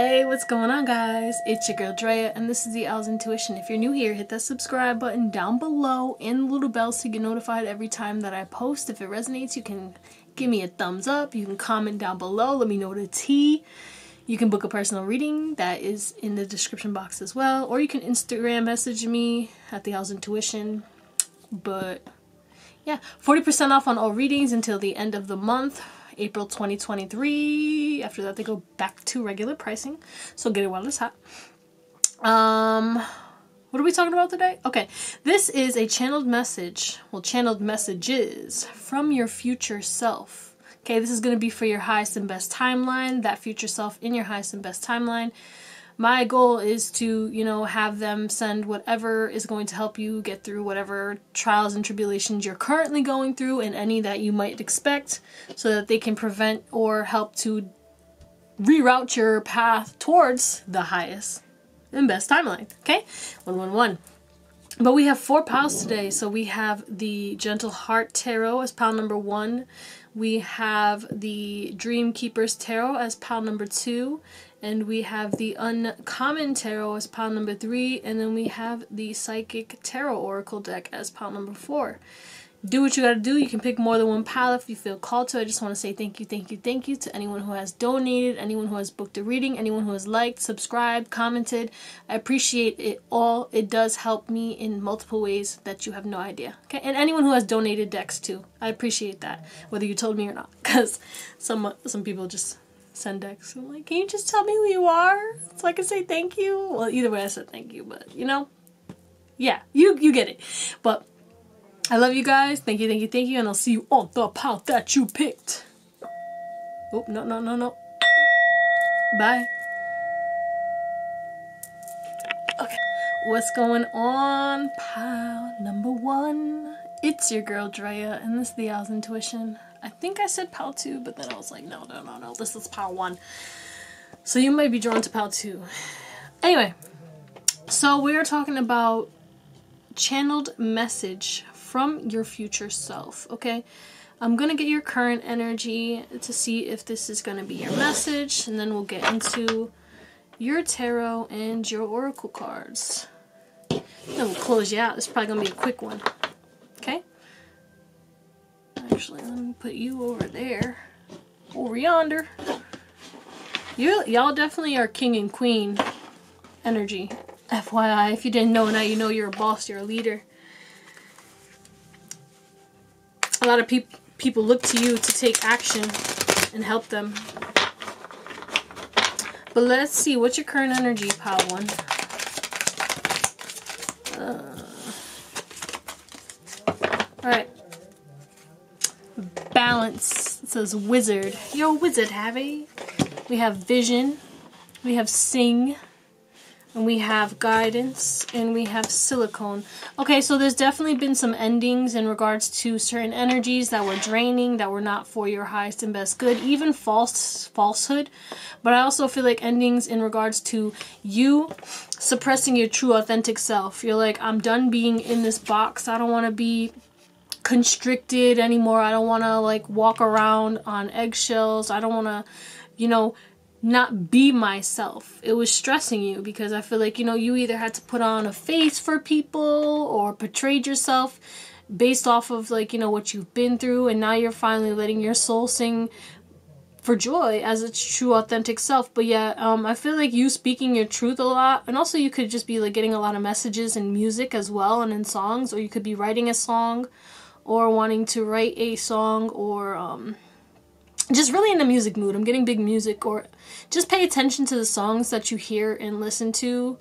Hey, what's going on, guys? It's your girl Drea, and this is the Owl's Intuition. If you're new here, hit that subscribe button down below and the little bell so you get notified every time that I post. If it resonates, you can give me a thumbs up. You can comment down below. Let me know what the tea. You can book a personal reading that is in the description box as well, or you can Instagram message me at the Owl's Intuition. But yeah, 40% off on all readings until the end of the month. April 2023. After that, they go back to regular pricing. So get it while it's hot. Um, what are we talking about today? Okay, this is a channeled message, well, channeled messages from your future self. Okay, this is going to be for your highest and best timeline, that future self in your highest and best timeline my goal is to, you know, have them send whatever is going to help you get through whatever trials and tribulations you're currently going through and any that you might expect so that they can prevent or help to reroute your path towards the highest and best timeline. Okay? 111. But we have four piles today. So we have the Gentle Heart Tarot as pile number one. We have the Dream Keepers Tarot as pile number two and we have the Uncommon Tarot as pile number three, and then we have the Psychic Tarot Oracle deck as pile number four. Do what you gotta do. You can pick more than one pile if you feel called to. I just want to say thank you, thank you, thank you to anyone who has donated, anyone who has booked a reading, anyone who has liked, subscribed, commented. I appreciate it all. It does help me in multiple ways that you have no idea. Okay, and anyone who has donated decks too. I appreciate that, whether you told me or not, because some some people just Sendex. I'm like, can you just tell me who you are so I can say thank you? Well, either way, I said thank you, but you know, yeah, you you get it. But I love you guys. Thank you, thank you, thank you, and I'll see you on the pile that you picked. Oh no no no no. Bye. Okay, what's going on? Pile number one. It's your girl Drea, and this is the Owl's Intuition. I think I said PAL 2, but then I was like, no, no, no, no, this is PAL 1. So you might be drawn to PAL 2. Anyway, so we are talking about channeled message from your future self, okay? I'm going to get your current energy to see if this is going to be your message, and then we'll get into your tarot and your oracle cards. Then we'll close you out. This is probably going to be a quick one. Okay? Actually, let me put you over there. Over yonder. You, y'all definitely are king and queen energy. FYI, if you didn't know, now you know you're a boss, you're a leader. A lot of peop people look to you to take action and help them. But let's see, what's your current energy, pile one? Uh, Alright balance. It says wizard. You're a wizard, Harry. We have vision. We have sing. And we have guidance. And we have silicone. Okay, so there's definitely been some endings in regards to certain energies that were draining, that were not for your highest and best good. Even false falsehood. But I also feel like endings in regards to you suppressing your true authentic self. You're like, I'm done being in this box. I don't want to be constricted anymore. I don't want to like walk around on eggshells. I don't want to, you know, not be myself. It was stressing you because I feel like, you know, you either had to put on a face for people or portrayed yourself based off of like, you know, what you've been through and now you're finally letting your soul sing for joy as its true authentic self. But yeah, um, I feel like you speaking your truth a lot, and also you could just be like getting a lot of messages in music as well and in songs, or you could be writing a song or wanting to write a song or um, just really in a music mood. I'm getting big music or just pay attention to the songs that you hear and listen to.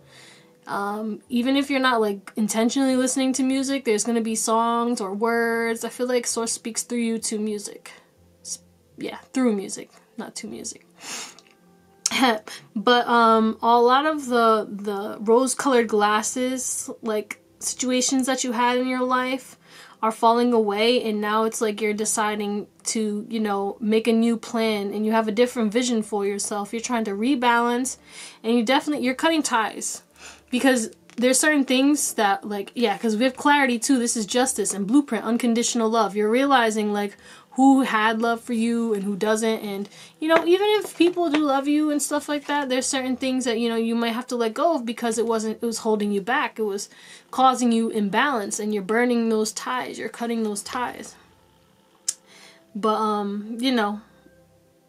Um, even if you're not like intentionally listening to music, there's going to be songs or words. I feel like Source speaks through you to music. Yeah, through music, not to music. but um, a lot of the the rose-colored glasses, like situations that you had in your life, are falling away and now it's like you're deciding to, you know, make a new plan and you have a different vision for yourself. You're trying to rebalance and you definitely you're cutting ties. Because there's certain things that like yeah because we have clarity too. This is justice and blueprint unconditional love. You're realizing like who had love for you and who doesn't. And you know even if people do love you and stuff like that there's certain things that you know you might have to let go of because it wasn't it was holding you back. It was causing you imbalance and you're burning those ties. You're cutting those ties. But um you know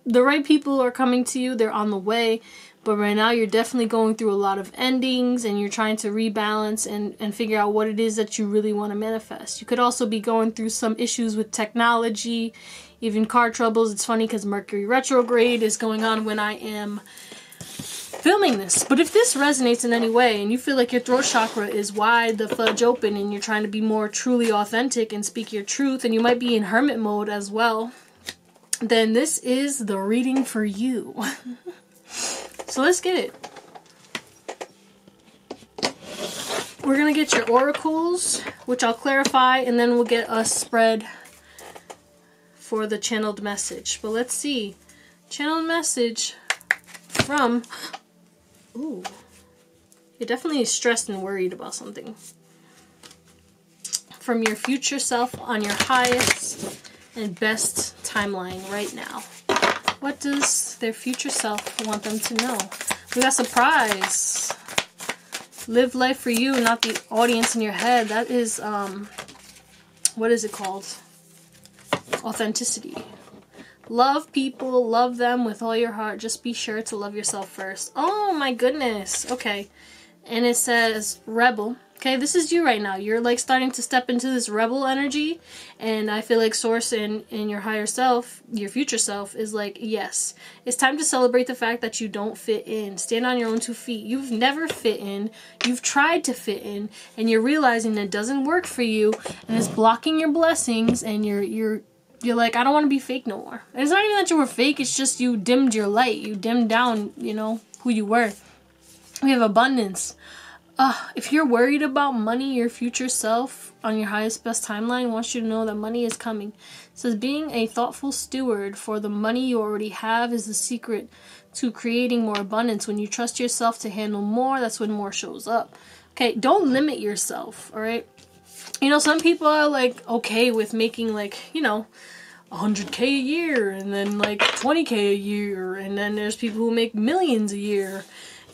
the right people are coming to you they're on the way but right now you're definitely going through a lot of endings and you're trying to rebalance and, and figure out what it is that you really want to manifest. You could also be going through some issues with technology, even car troubles. It's funny because Mercury retrograde is going on when I am filming this. But if this resonates in any way and you feel like your throat chakra is wide, the fudge open, and you're trying to be more truly authentic and speak your truth, and you might be in hermit mode as well, then this is the reading for you. So let's get it. We're going to get your oracles, which I'll clarify, and then we'll get a spread for the channeled message. But let's see. Channeled message from... Ooh. You're definitely stressed and worried about something. From your future self on your highest and best timeline right now. What does their future self want them to know? We got surprise. Live life for you, not the audience in your head. That is, um, what is it called? Authenticity. Love people, love them with all your heart. Just be sure to love yourself first. Oh my goodness. Okay. And it says rebel. Okay, this is you right now. You're like starting to step into this rebel energy, and I feel like Source in in your higher self, your future self, is like, yes, it's time to celebrate the fact that you don't fit in. Stand on your own two feet. You've never fit in. You've tried to fit in, and you're realizing that it doesn't work for you, and it's blocking your blessings, and you're you're you're like, I don't want to be fake no more. And it's not even that you were fake. It's just you dimmed your light. You dimmed down, you know, who you were. We have abundance uh, if you're worried about money, your future self on your highest best timeline wants you to know that money is coming. It says being a thoughtful steward for the money you already have is the secret to creating more abundance. When you trust yourself to handle more, that's when more shows up. Okay, don't limit yourself, all right? You know, some people are like okay with making like, you know, 100k a year and then like 20k a year and then there's people who make millions a year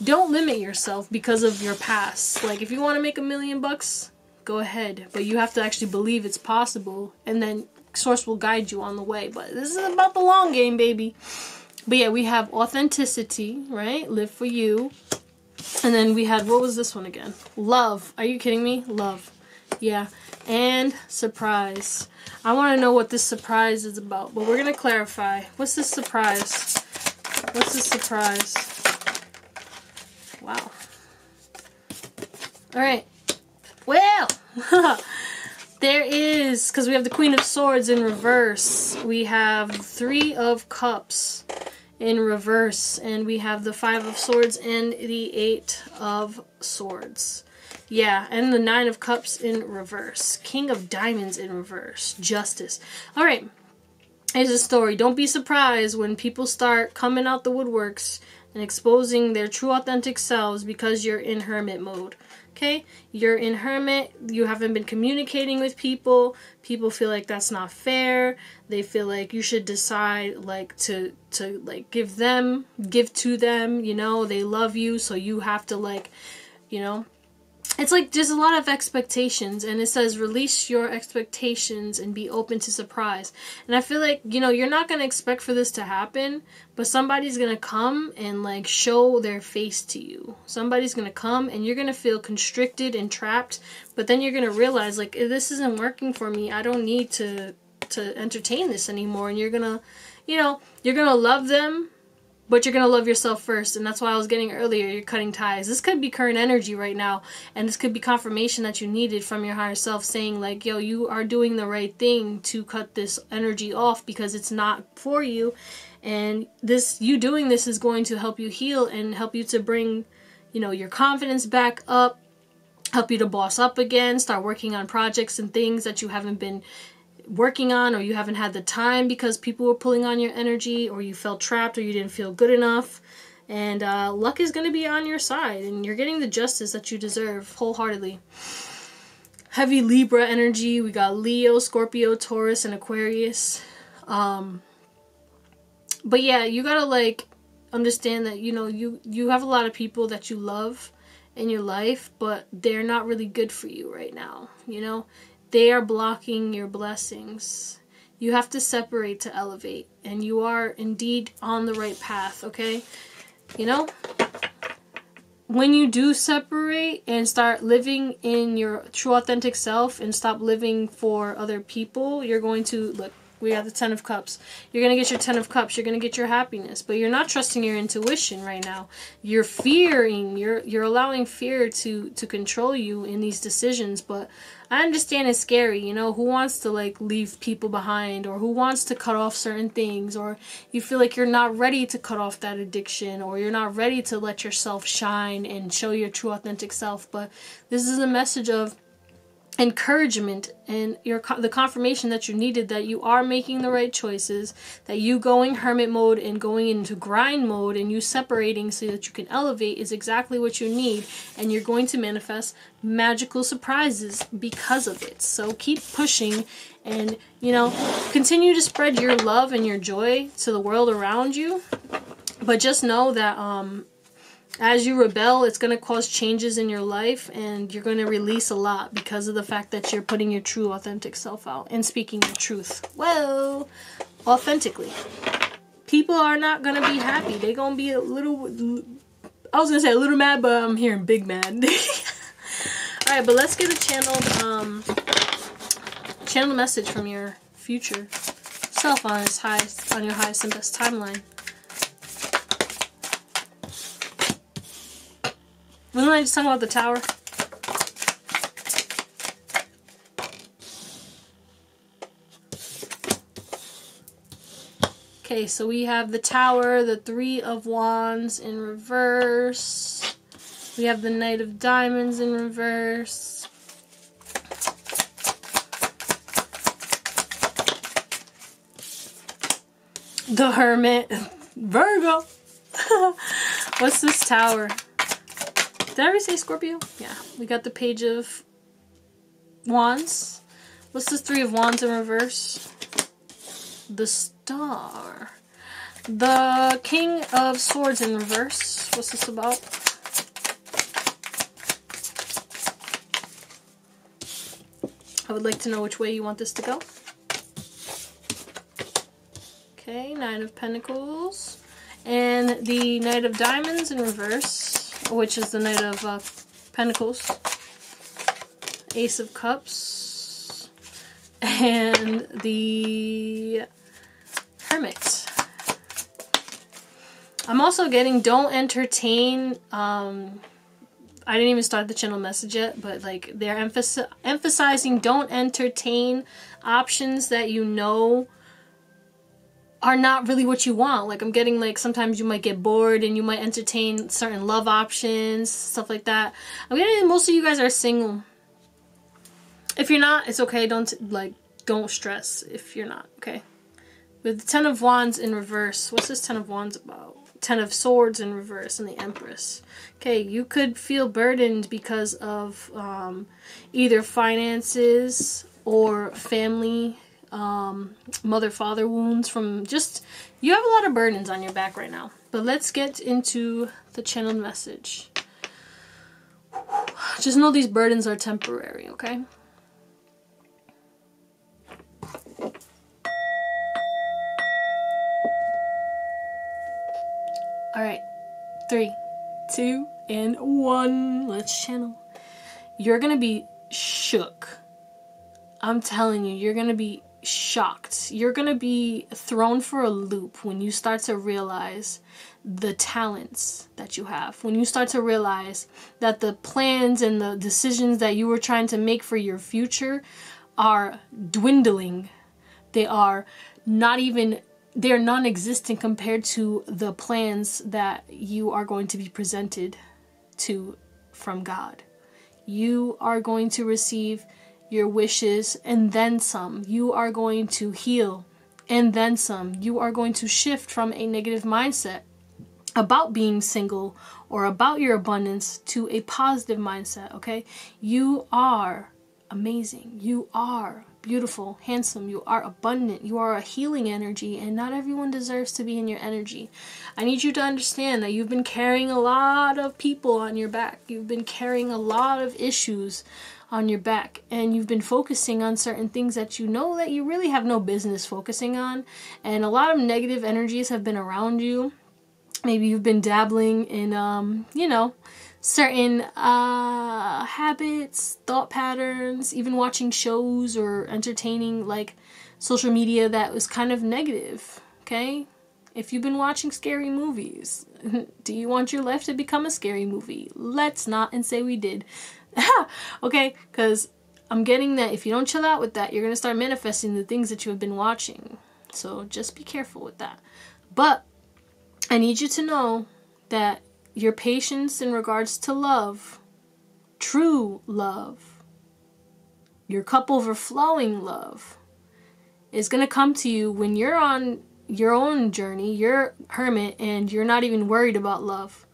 don't limit yourself because of your past. Like if you want to make a million bucks, go ahead, but you have to actually believe it's possible and then source will guide you on the way. But this is about the long game, baby. But yeah, we have authenticity, right? Live for you. And then we had what was this one again? Love. Are you kidding me? Love. Yeah. And surprise. I want to know what this surprise is about, but we're going to clarify. What's this surprise? What's this surprise? Wow. Alright. Well, there is, because we have the Queen of Swords in reverse, we have Three of Cups in reverse, and we have the Five of Swords and the Eight of Swords. Yeah, and the Nine of Cups in reverse. King of Diamonds in reverse. Justice. Alright, here's a story. Don't be surprised when people start coming out the woodworks and exposing their true authentic selves because you're in hermit mode. Okay? You're in hermit, you haven't been communicating with people. People feel like that's not fair. They feel like you should decide like to to like give them, give to them, you know, they love you, so you have to like, you know, it's like there's a lot of expectations and it says release your expectations and be open to surprise. And i feel like you know you're not going to expect for this to happen but somebody's going to come and like show their face to you. Somebody's going to come and you're going to feel constricted and trapped but then you're going to realize like this isn't working for me i don't need to to entertain this anymore. And you're going to you know you're going to love them but you're going to love yourself first and that's why i was getting earlier you're cutting ties. This could be current energy right now and this could be confirmation that you needed from your higher self saying like yo you are doing the right thing to cut this energy off because it's not for you and this you doing this is going to help you heal and help you to bring you know your confidence back up help you to boss up again start working on projects and things that you haven't been working on or you haven't had the time because people were pulling on your energy or you felt trapped or you didn't feel good enough And uh, luck is going to be on your side, and you're getting the justice that you deserve wholeheartedly. Heavy Libra energy. We got Leo, Scorpio, Taurus, and Aquarius. Um, but yeah, you gotta like understand that you know you you have a lot of people that you love in your life, but they're not really good for you right now. You know, they are blocking your blessings. You have to separate to elevate, and you are indeed on the right path, okay? You know, when you do separate and start living in your true authentic self and stop living for other people, you're going to look we have the Ten of Cups. You're going to get your Ten of Cups. You're going to get your happiness. But you're not trusting your intuition right now. You're fearing. You're you're allowing fear to to control you in these decisions. But I understand it's scary. You know, who wants to like leave people behind or who wants to cut off certain things or you feel like you're not ready to cut off that addiction or you're not ready to let yourself shine and show your true authentic self. But this is a message of encouragement and your the confirmation that you needed that you are making the right choices that you going hermit mode and going into grind mode and you separating so that you can elevate is exactly what you need. And you're going to manifest magical surprises because of it. So keep pushing and you know continue to spread your love and your joy to the world around you. But just know that um as you rebel, it's going to cause changes in your life and you're going to release a lot because of the fact that you're putting your true authentic self out and speaking your truth. Well, authentically. People are not going to be happy. They're going to be a little I was going to say a little mad, but I'm hearing big mad. All right, but let's get a channeled um channel message from your future self on his highest on your highest and best timeline. Wasn't I just talking about the tower? Okay, so we have the tower, the three of wands in reverse. We have the knight of diamonds in reverse. The hermit. Virgo. What's this tower? Did I ever say Scorpio? Yeah. We got the page of wands. What's the three of wands in reverse? The star. The king of swords in reverse. What's this about? I would like to know which way you want this to go. Okay, Nine of Pentacles. And the Knight of Diamonds in reverse which is the Knight of uh, Pentacles, Ace of Cups, and the Hermit. I'm also getting don't entertain. Um, I didn't even start the channel message yet, but like they're emphasis emphasizing don't entertain options that you know are not really what you want. Like I'm getting like sometimes you might get bored and you might entertain certain love options, stuff like that. I'm getting most of you guys are single. If you're not, it's okay. Don't like don't stress if you're not, okay? With the 10 of wands in reverse. What's this 10 of wands about? 10 of swords in reverse and the empress. Okay, you could feel burdened because of um, either finances or family um, mother father wounds from just you have a lot of burdens on your back right now. But let's get into the channeled message. Just know these burdens are temporary okay? All right three two and one. Let's channel. You're gonna be shook. I'm telling you, you're gonna be shocked. You're going to be thrown for a loop when you start to realize the talents that you have. When you start to realize that the plans and the decisions that you were trying to make for your future are dwindling. They are not even they're non-existent compared to the plans that you are going to be presented to from God. You are going to receive your wishes and then some. You are going to heal and then some. You are going to shift from a negative mindset about being single or about your abundance to a positive mindset, okay? You are amazing. You are beautiful, handsome, you are abundant, you are a healing energy, and not everyone deserves to be in your energy. I need you to understand that you've been carrying a lot of people on your back, you've been carrying a lot of issues on your back, and you've been focusing on certain things that you know that you really have no business focusing on, and a lot of negative energies have been around you. Maybe you've been dabbling in, um, you know, certain uh, habits, thought patterns, even watching shows or entertaining like social media that was kind of negative. Okay? If you've been watching scary movies, do you want your life to become a scary movie? Let's not and say we did. okay? Because I'm getting that if you don't chill out with that, you're going to start manifesting the things that you have been watching. So just be careful with that. But I need you to know that your patience in regards to love, true love, your cup overflowing love, is going to come to you when you're on your own journey, you're hermit, and you're not even worried about love.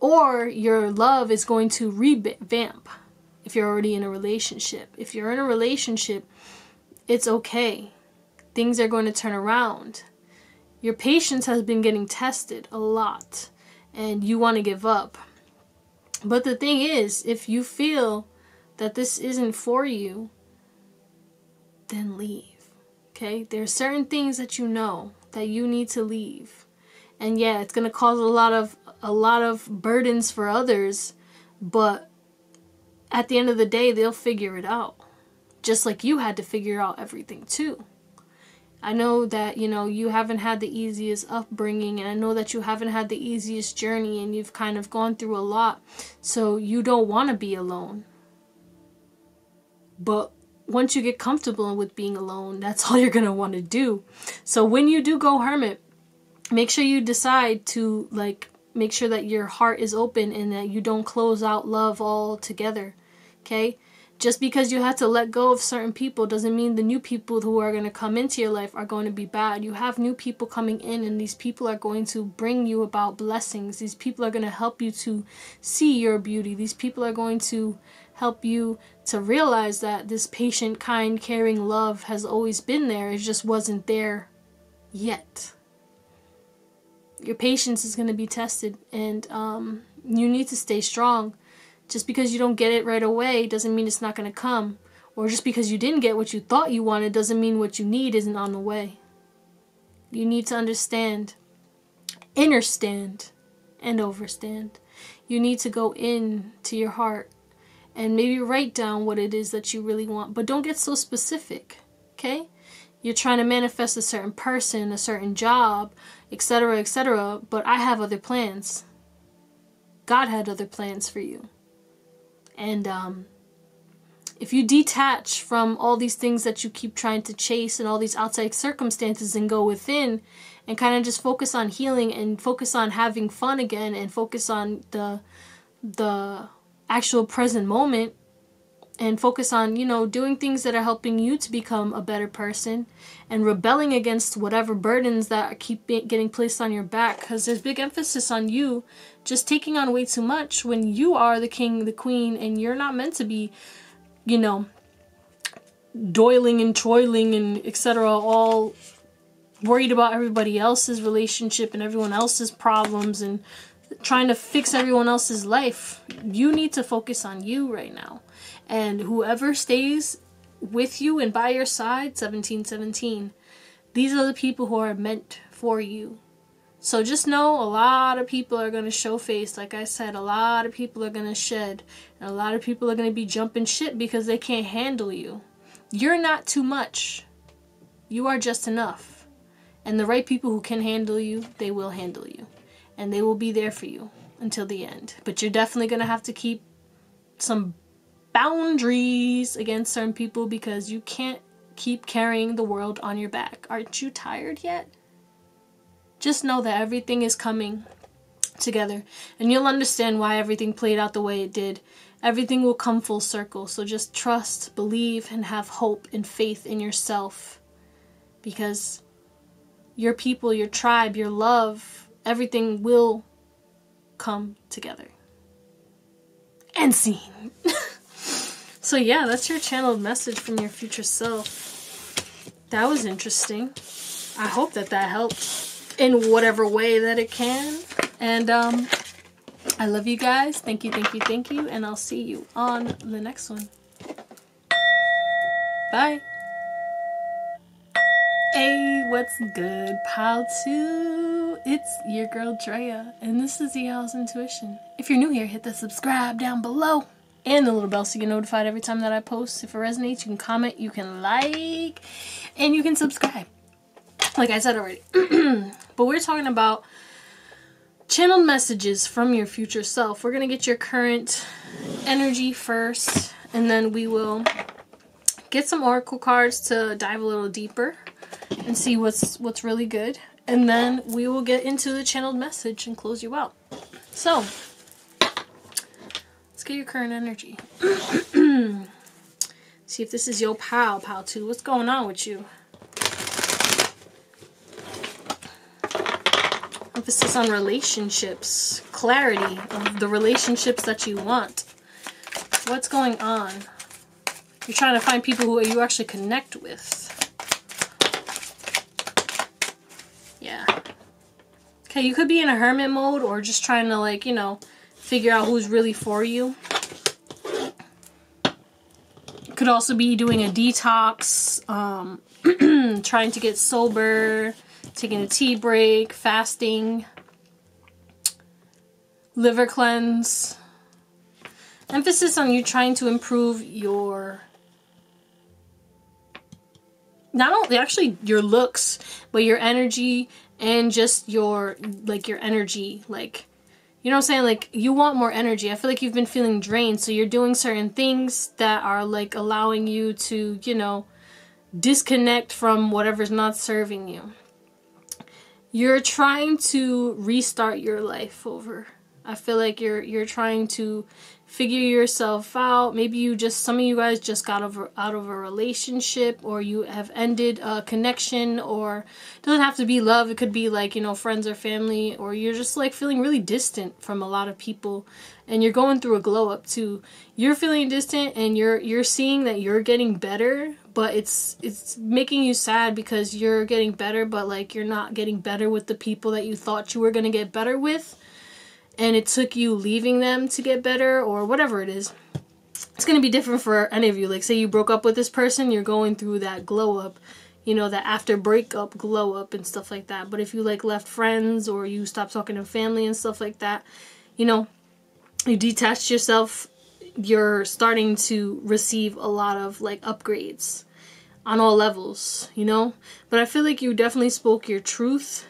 Or your love is going to revamp if you're already in a relationship. If you're in a relationship, it's okay. Things are going to turn around. Your patience has been getting tested a lot and you want to give up. But the thing is, if you feel that this isn't for you, then leave. Okay? There are certain things that you know that you need to leave. And yeah, it's going to cause a lot of a lot of burdens for others, but at the end of the day, they'll figure it out. Just like you had to figure out everything too. I know that, you know, you haven't had the easiest upbringing, and I know that you haven't had the easiest journey, and you've kind of gone through a lot. So you don't want to be alone. But once you get comfortable with being alone, that's all you're going to want to do. So when you do go hermit, make sure you decide to, like, make sure that your heart is open and that you don't close out love altogether. Okay? just because you had to let go of certain people doesn't mean the new people who are going to come into your life are going to be bad. You have new people coming in, and these people are going to bring you about blessings. These people are going to help you to see your beauty. These people are going to help you to realize that this patient, kind, caring love has always been there. It just wasn't there yet. Your patience is going to be tested, and um, you need to stay strong just because you don't get it right away doesn't mean it's not going to come. Or just because you didn't get what you thought you wanted doesn't mean what you need isn't on the way. You need to understand, understand, and overstand. You need to go in to your heart and maybe write down what it is that you really want, but don't get so specific, okay? You're trying to manifest a certain person, a certain job, etc., etc., but I have other plans. God had other plans for you. And um, if you detach from all these things that you keep trying to chase and all these outside circumstances and go within and kind of just focus on healing and focus on having fun again and focus on the the actual present moment and focus on, you know, doing things that are helping you to become a better person and rebelling against whatever burdens that keep getting placed on your back because there's big emphasis on you just taking on way too much when you are the king, the queen, and you're not meant to be, you know, doiling and toiling and etc. all worried about everybody else's relationship and everyone else's problems and trying to fix everyone else's life. You need to focus on you right now. And whoever stays with you and by your side, 1717, these are the people who are meant for you. So just know a lot of people are going to show face. Like I said, a lot of people are going to shed. And a lot of people are going to be jumping shit because they can't handle you. You're not too much. You are just enough. And the right people who can handle you, they will handle you. And they will be there for you until the end. But you're definitely going to have to keep some boundaries against certain people because you can't keep carrying the world on your back. Aren't you tired yet? Just know that everything is coming together and you'll understand why everything played out the way it did. Everything will come full circle. So just trust, believe, and have hope and faith in yourself because your people, your tribe, your love everything will come together. And scene. so yeah, that's your channeled message from your future self. That was interesting. I hope that that helped in whatever way that it can. And um I love you guys. Thank you, thank you, thank you, and I'll see you on the next one. Bye. Hey, what's good, pile Two? It's your girl Drea, and this is the Owl's Intuition. If you're new here, hit the subscribe down below and the little bell so you get notified every time that I post. If it resonates, you can comment, you can like, and you can subscribe. Like I said already. but we're talking about channeled messages from your future self. We're going to get your current energy first, and then we will get some oracle cards to dive a little deeper and see what's what's really good and then we will get into the channeled message and close you out so let's your current energy. See if this is your pal pal too what's going on with you? Emphasis on relationships. Clarity of the relationships that you want. What's going on? You're trying to find people who you actually connect with. Yeah. Okay, you could be in a hermit mode or just trying to like, you know, figure out who's really for you. could also be doing a detox, um, trying to get sober, taking a tea break, fasting, liver cleanse. Emphasis on you trying to improve your not only actually your looks, but your energy and just your like your energy like you know what I'm saying? Like you want more energy. I feel like you've been feeling drained, so you're doing certain things that are like allowing you to, you know, disconnect from whatever's not serving you. You're trying to restart your life over. I feel like you're you're trying to figure yourself out. Maybe you just some of you guys just got over out of a relationship or you have ended a connection or doesn't have to be love. It could be like, you know, friends or family or you're just like feeling really distant from a lot of people and you're going through a glow up too. You're feeling distant and you're you're seeing that you're getting better, but it's it's making you sad because you're getting better but like you're not getting better with the people that you thought you were going to get better with and it took you leaving them to get better or whatever it is it's going to be different for any of you. Like say you broke up with this person you're going through that glow up you know that after breakup glow up and stuff like that. But if you like left friends or you stopped talking to family and stuff like that you know you detached yourself you're starting to receive a lot of like upgrades on all levels you know? But i feel like you definitely spoke your truth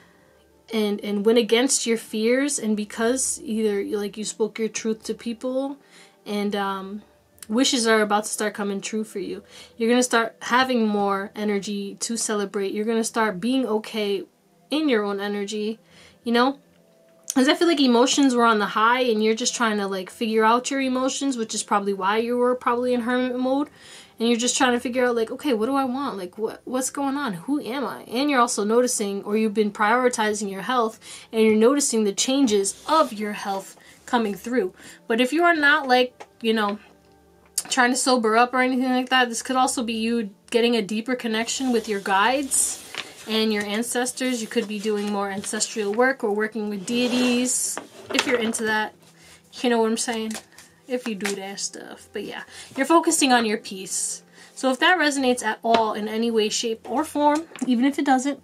and and went against your fears and because either like you spoke your truth to people and um, wishes are about to start coming true for you you're going to start having more energy to celebrate. You're going to start being okay in your own energy you know? Because i feel like emotions were on the high and you're just trying to like figure out your emotions which is probably why you were probably in hermit mode and you're just trying to figure out like okay what do i want? Like what what's going on? Who am i? And you're also noticing or you've been prioritizing your health and you're noticing the changes of your health coming through. But if you are not like you know trying to sober up or anything like that this could also be you getting a deeper connection with your guides and your ancestors. You could be doing more ancestral work or working with deities if you're into that. You know what i'm saying if you do that stuff. But yeah, you're focusing on your peace. So if that resonates at all in any way, shape, or form, even if it doesn't,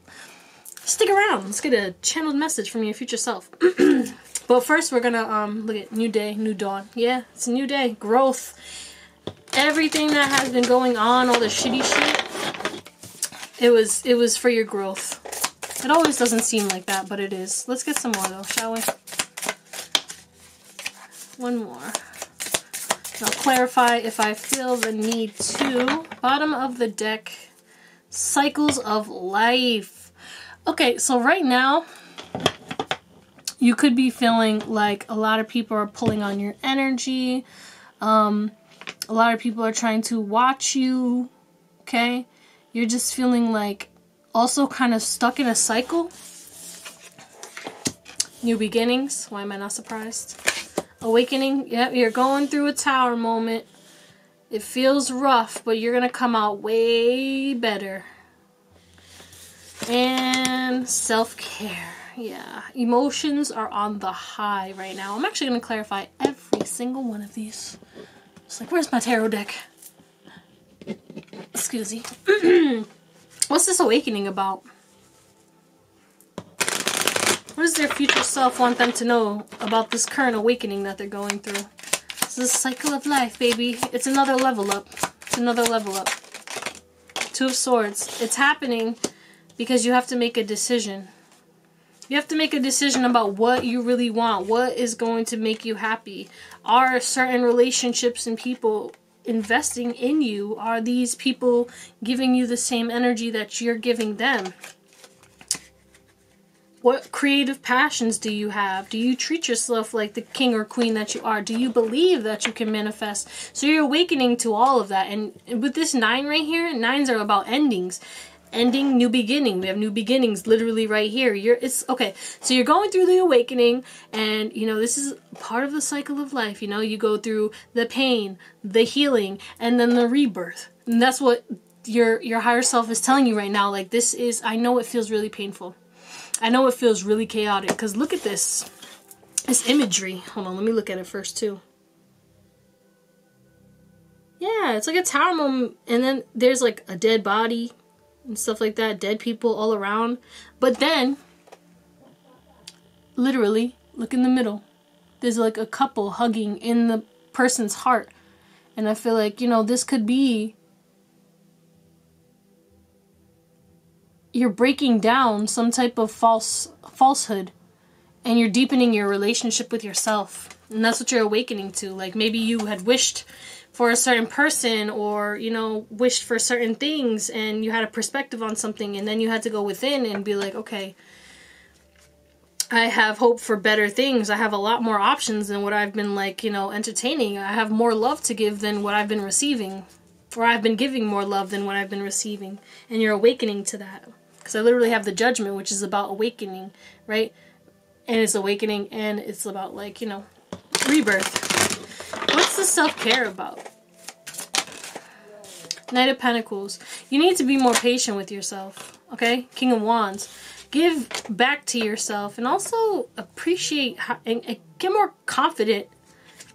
stick around. Let's get a channeled message from your future self. but first, we're gonna um look at new day, new dawn. Yeah, it's a new day, growth. Everything that has been going on, all the shitty shit, it was it was for your growth. It always doesn't seem like that, but it is. Let's get some more though, shall we? One more. I'll clarify if I feel the need to. Bottom of the deck, cycles of life. Okay, so right now, you could be feeling like a lot of people are pulling on your energy. Um, a lot of people are trying to watch you. Okay, you're just feeling like also kind of stuck in a cycle. New beginnings. Why am I not surprised? Awakening. Yep, you're going through a tower moment. It feels rough, but you're going to come out way better. And self care. Yeah, emotions are on the high right now. I'm actually going to clarify every single one of these. It's like, where's my tarot deck? Excuse me. What's this awakening about? What does their future self want them to know about this current awakening that they're going through? It's a cycle of life, baby. It's another level up. It's another level up. Two of Swords. It's happening because you have to make a decision. You have to make a decision about what you really want. What is going to make you happy? Are certain relationships and people investing in you? Are these people giving you the same energy that you're giving them? What creative passions do you have? Do you treat yourself like the king or queen that you are? Do you believe that you can manifest? So you're awakening to all of that. And with this nine right here, nines are about endings ending new beginning we have new beginnings literally right here you're it's okay so you're going through the awakening and you know this is part of the cycle of life you know you go through the pain the healing and then the rebirth and that's what your your higher self is telling you right now like this is i know it feels really painful I know it feels really chaotic because look at this. This imagery. Hold on, let me look at it first too. Yeah, it's like a tower moment, and then there's like a dead body and stuff like that, dead people all around. But then, literally, look in the middle. There's like a couple hugging in the person's heart. And I feel like, you know, this could be you're breaking down some type of false falsehood and you're deepening your relationship with yourself and that's what you're awakening to like maybe you had wished for a certain person or you know wished for certain things and you had a perspective on something and then you had to go within and be like okay I have hope for better things. I have a lot more options than what I've been like, you know, entertaining. I have more love to give than what I've been receiving. Or I've been giving more love than what I've been receiving. And you're awakening to that because I literally have the judgment, which is about awakening, right? And it's awakening, and it's about like you know, rebirth. What's the self care about? Knight of Pentacles. You need to be more patient with yourself. Okay, King of Wands. Give back to yourself and also appreciate how, and, and get more confident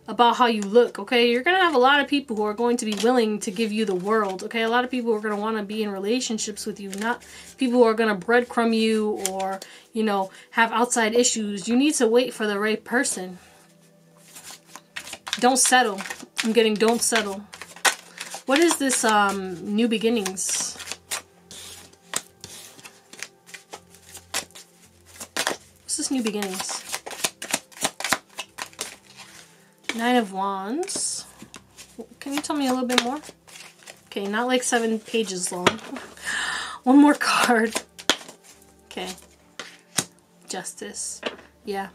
about how you look, okay? You're going to have a lot of people who are going to be willing to give you the world, okay? A lot of people are going to want to be in relationships with you, not people who are going to breadcrumb you or, you know, have outside issues. You need to wait for the right person. Don't settle. I'm getting don't settle. What is this um new beginnings? What's this new beginnings? Nine of Wands. Can you tell me a little bit more? Okay, not like seven pages long. One more card. Okay. Justice. Yeah.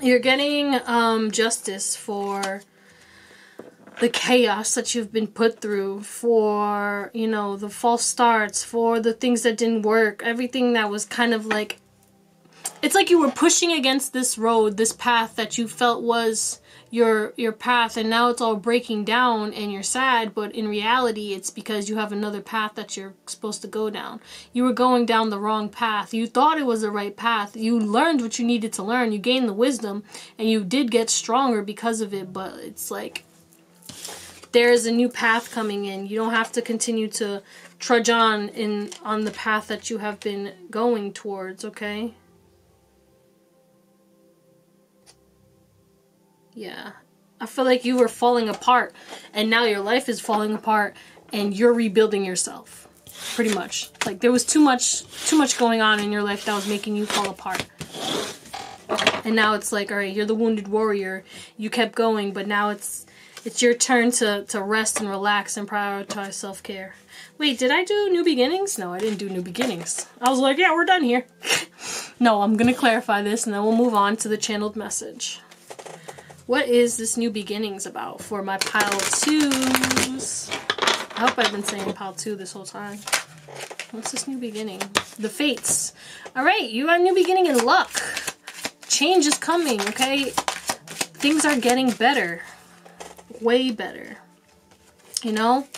You're getting um, justice for the chaos that you've been put through, for, you know, the false starts, for the things that didn't work, everything that was kind of like. It's like you were pushing against this road, this path that you felt was your your path and now it's all breaking down and you're sad but in reality it's because you have another path that you're supposed to go down. You were going down the wrong path. You thought it was the right path. You learned what you needed to learn. You gained the wisdom and you did get stronger because of it but it's like there is a new path coming in. You don't have to continue to trudge on in on the path that you have been going towards okay Yeah. I feel like you were falling apart and now your life is falling apart and you're rebuilding yourself. Pretty much. Like there was too much too much going on in your life that was making you fall apart. And now it's like, all right, you're the wounded warrior. You kept going, but now it's it's your turn to to rest and relax and prioritize self-care. Wait, did I do new beginnings? No, I didn't do new beginnings. I was like, yeah, we're done here. no, I'm going to clarify this and then we'll move on to the channeled message. What is this new beginnings about for my pile twos? I hope I've been saying pile two this whole time. What's this new beginning? The fates. All right, you got a new beginning in luck. change is coming, okay? Things are getting better. Way better. You know?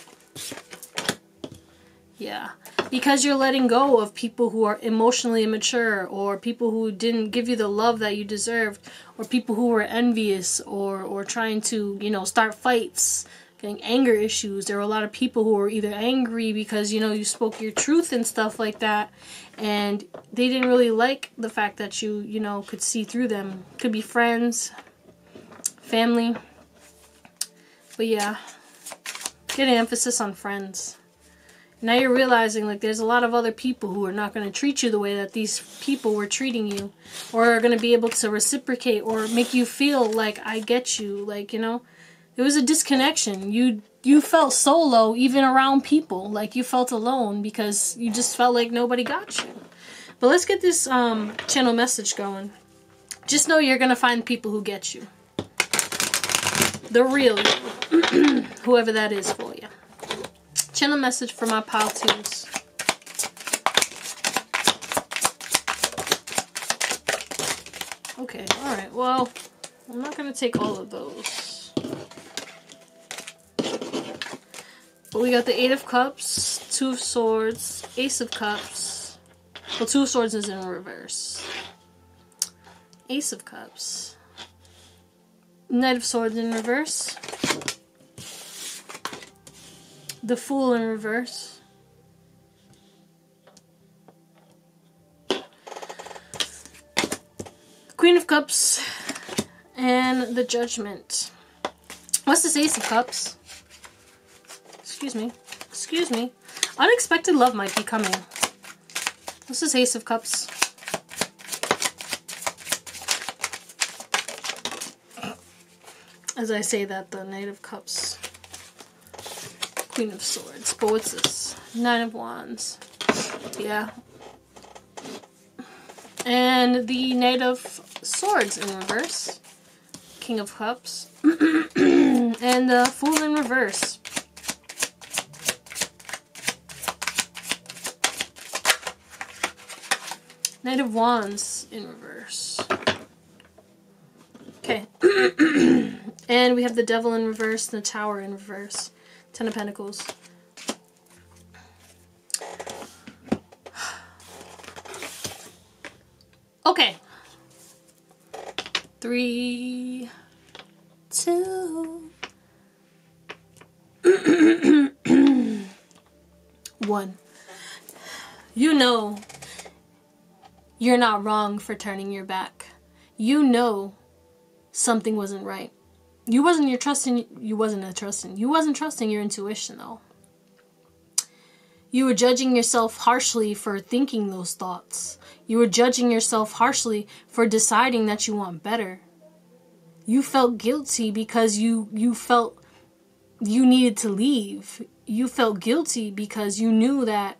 Yeah. Because you're letting go of people who are emotionally immature or people who didn't give you the love that you deserved or people who were envious or or trying to, you know, start fights, getting anger issues. There were a lot of people who were either angry because, you know, you spoke your truth and stuff like that and they didn't really like the fact that you, you know, could see through them. Could be friends, family. But yeah, get an emphasis on friends now you're realizing like there's a lot of other people who are not going to treat you the way that these people were treating you or are going to be able to reciprocate or make you feel like I get you like you know? There was a disconnection. You you felt solo even around people. Like you felt alone because you just felt like nobody got you. But let's get this um, channel message going. Just know you're going to find people who get you. The real you. Whoever that is for you Channel message for my pile twos. Okay, alright, well, I'm not going to take all of those. But we got the Eight of Cups, Two of Swords, Ace of Cups. Well, Two of Swords is in reverse. Ace of Cups. Knight of Swords in reverse. The Fool in reverse. Queen of Cups and the Judgment. What's this Ace of Cups? Excuse me. Excuse me. Unexpected love might be coming. What's this Ace of Cups? As I say that, the Knight of Cups Queen of Swords. But what's this? Nine of Wands. Yeah. And the Knight of Swords in reverse. King of Cups. and the Fool in reverse. Knight of Wands in reverse. Okay. and we have the Devil in reverse, and the Tower in reverse. Ten of Pentacles. Okay. Three, two, one. You know you're not wrong for turning your back. You know something wasn't right. You wasn't your trusting you wasn't a trusting. You wasn't trusting your intuition though. You were judging yourself harshly for thinking those thoughts. You were judging yourself harshly for deciding that you want better. You felt guilty because you you felt you needed to leave. You felt guilty because you knew that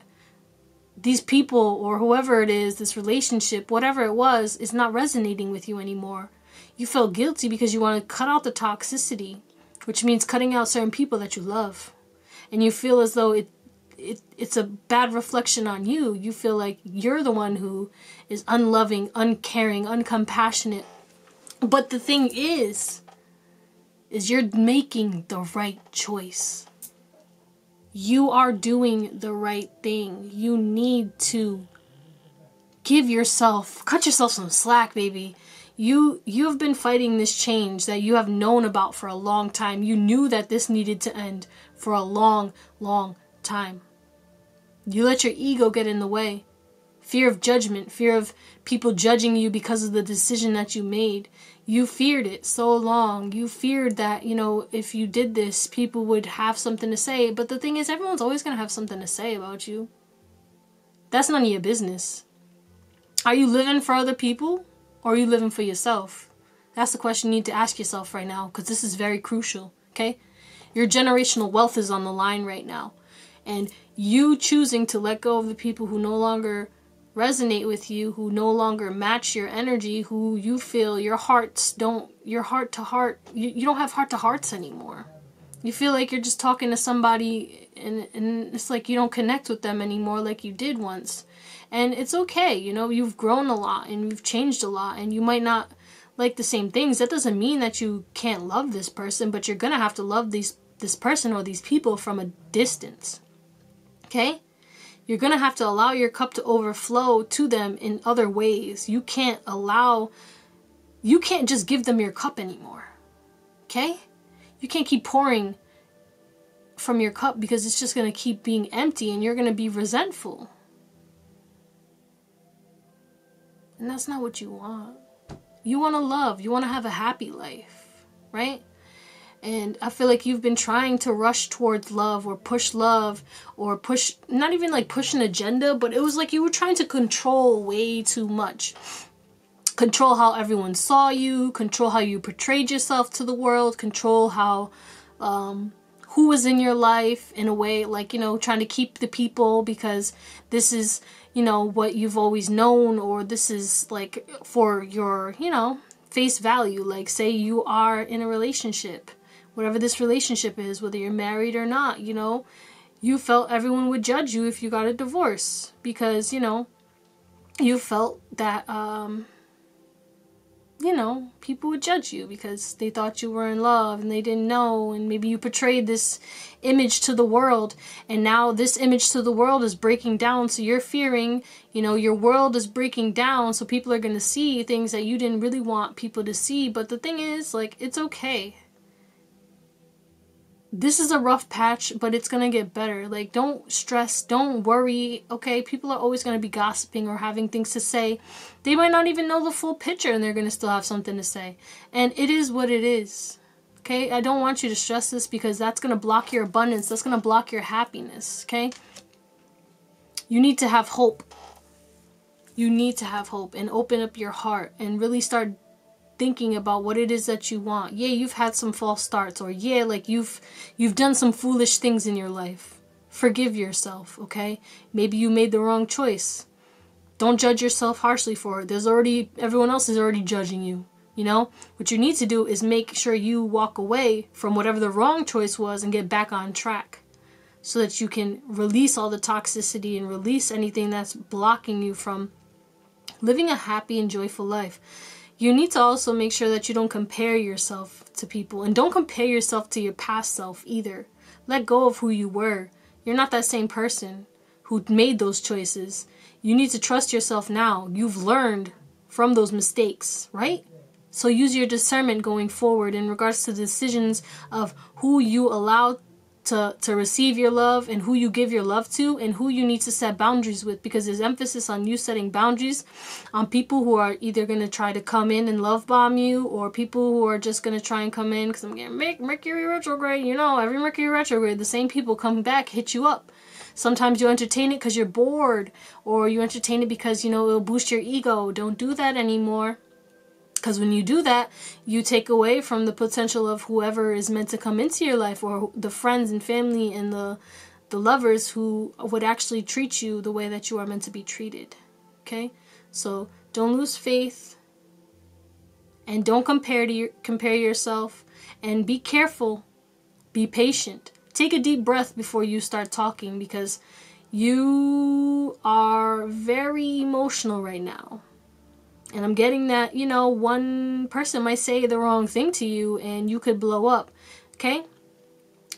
these people or whoever it is, this relationship, whatever it was, is not resonating with you anymore you feel guilty because you want to cut out the toxicity, which means cutting out certain people that you love. And you feel as though it, it it's a bad reflection on you. You feel like you're the one who is unloving, uncaring, uncompassionate. But the thing is, is you're making the right choice. You are doing the right thing. You need to give yourself, cut yourself some slack, baby you you have been fighting this change that you have known about for a long time. You knew that this needed to end for a long, long time. You let your ego get in the way. Fear of judgment, fear of people judging you because of the decision that you made. You feared it so long. You feared that, you know, if you did this, people would have something to say. But the thing is, everyone's always going to have something to say about you. That's none of your business. Are you living for other people? Or are you living for yourself? That's the question you need to ask yourself right now because this is very crucial, okay? Your generational wealth is on the line right now. And you choosing to let go of the people who no longer resonate with you, who no longer match your energy, who you feel your hearts don't, your heart to heart, you, you don't have heart to hearts anymore. You feel like you're just talking to somebody and and it's like you don't connect with them anymore like you did once and it's okay you know you've grown a lot and you've changed a lot and you might not like the same things. That doesn't mean that you can't love this person but you're gonna have to love these this person or these people from a distance okay? You're gonna have to allow your cup to overflow to them in other ways. You can't allow you can't just give them your cup anymore okay? You can't keep pouring from your cup because it's just going to keep being empty and you're going to be resentful. And that's not what you want. You want to love, you want to have a happy life, right? And I feel like you've been trying to rush towards love or push love or push, not even like push an agenda, but it was like you were trying to control way too much. Control how everyone saw you, control how you portrayed yourself to the world, control how um, who was in your life in a way like you know trying to keep the people because this is you know what you've always known or this is like for your you know face value. Like say you are in a relationship whatever this relationship is whether you're married or not you know you felt everyone would judge you if you got a divorce because you know you felt that um you know, people would judge you because they thought you were in love and they didn't know, and maybe you portrayed this image to the world, and now this image to the world is breaking down, so you're fearing, you know, your world is breaking down, so people are going to see things that you didn't really want people to see. But the thing is, like, it's okay this is a rough patch, but it's gonna get better. Like, don't stress, don't worry, okay? People are always gonna be gossiping or having things to say. They might not even know the full picture and they're gonna still have something to say. And it is what it is, okay? I don't want you to stress this because that's gonna block your abundance, that's gonna block your happiness, okay? You need to have hope. You need to have hope and open up your heart and really start thinking about what it is that you want. Yeah, you've had some false starts or yeah, like you've you've done some foolish things in your life. Forgive yourself, okay? Maybe you made the wrong choice. Don't judge yourself harshly for it. There's already everyone else is already judging you. You know, what you need to do is make sure you walk away from whatever the wrong choice was and get back on track so that you can release all the toxicity and release anything that's blocking you from living a happy and joyful life you need to also make sure that you don't compare yourself to people and don't compare yourself to your past self either. Let go of who you were. You're not that same person who made those choices. You need to trust yourself now. You've learned from those mistakes, right? So use your discernment going forward in regards to decisions of who you allow to to receive your love and who you give your love to and who you need to set boundaries with because there's emphasis on you setting boundaries on people who are either going to try to come in and love bomb you or people who are just going to try and come in because I'm getting Mercury retrograde you know every Mercury retrograde the same people come back hit you up. Sometimes you entertain it because you're bored or you entertain it because you know it'll boost your ego. Don't do that anymore because when you do that, you take away from the potential of whoever is meant to come into your life or the friends and family and the the lovers who would actually treat you the way that you are meant to be treated. Okay? So don't lose faith and don't compare to your, compare yourself and be careful. Be patient. Take a deep breath before you start talking because you are very emotional right now and I'm getting that, you know, one person might say the wrong thing to you and you could blow up. Okay?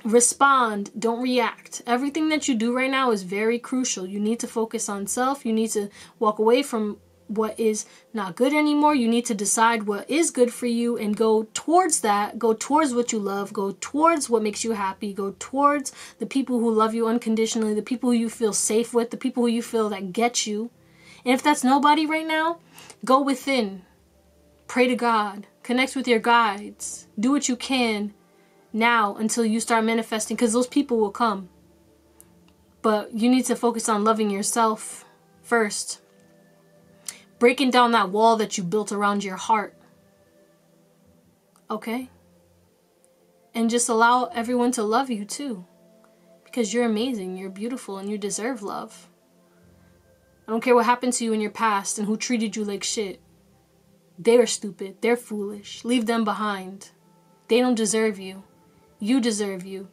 Respond, don't react. Everything that you do right now is very crucial. You need to focus on self. You need to walk away from what is not good anymore. You need to decide what is good for you and go towards that. Go towards what you love. Go towards what makes you happy. Go towards the people who love you unconditionally, the people who you feel safe with, the people who you feel that get you. And if that's nobody right now, Go within. Pray to God. Connect with your guides. Do what you can now until you start manifesting because those people will come. But you need to focus on loving yourself first. Breaking down that wall that you built around your heart. Okay? And just allow everyone to love you too. Because you're amazing, you're beautiful, and you deserve love. I don't care what happened to you in your past and who treated you like shit. They're stupid. They're foolish. Leave them behind. They don't deserve you. You deserve you.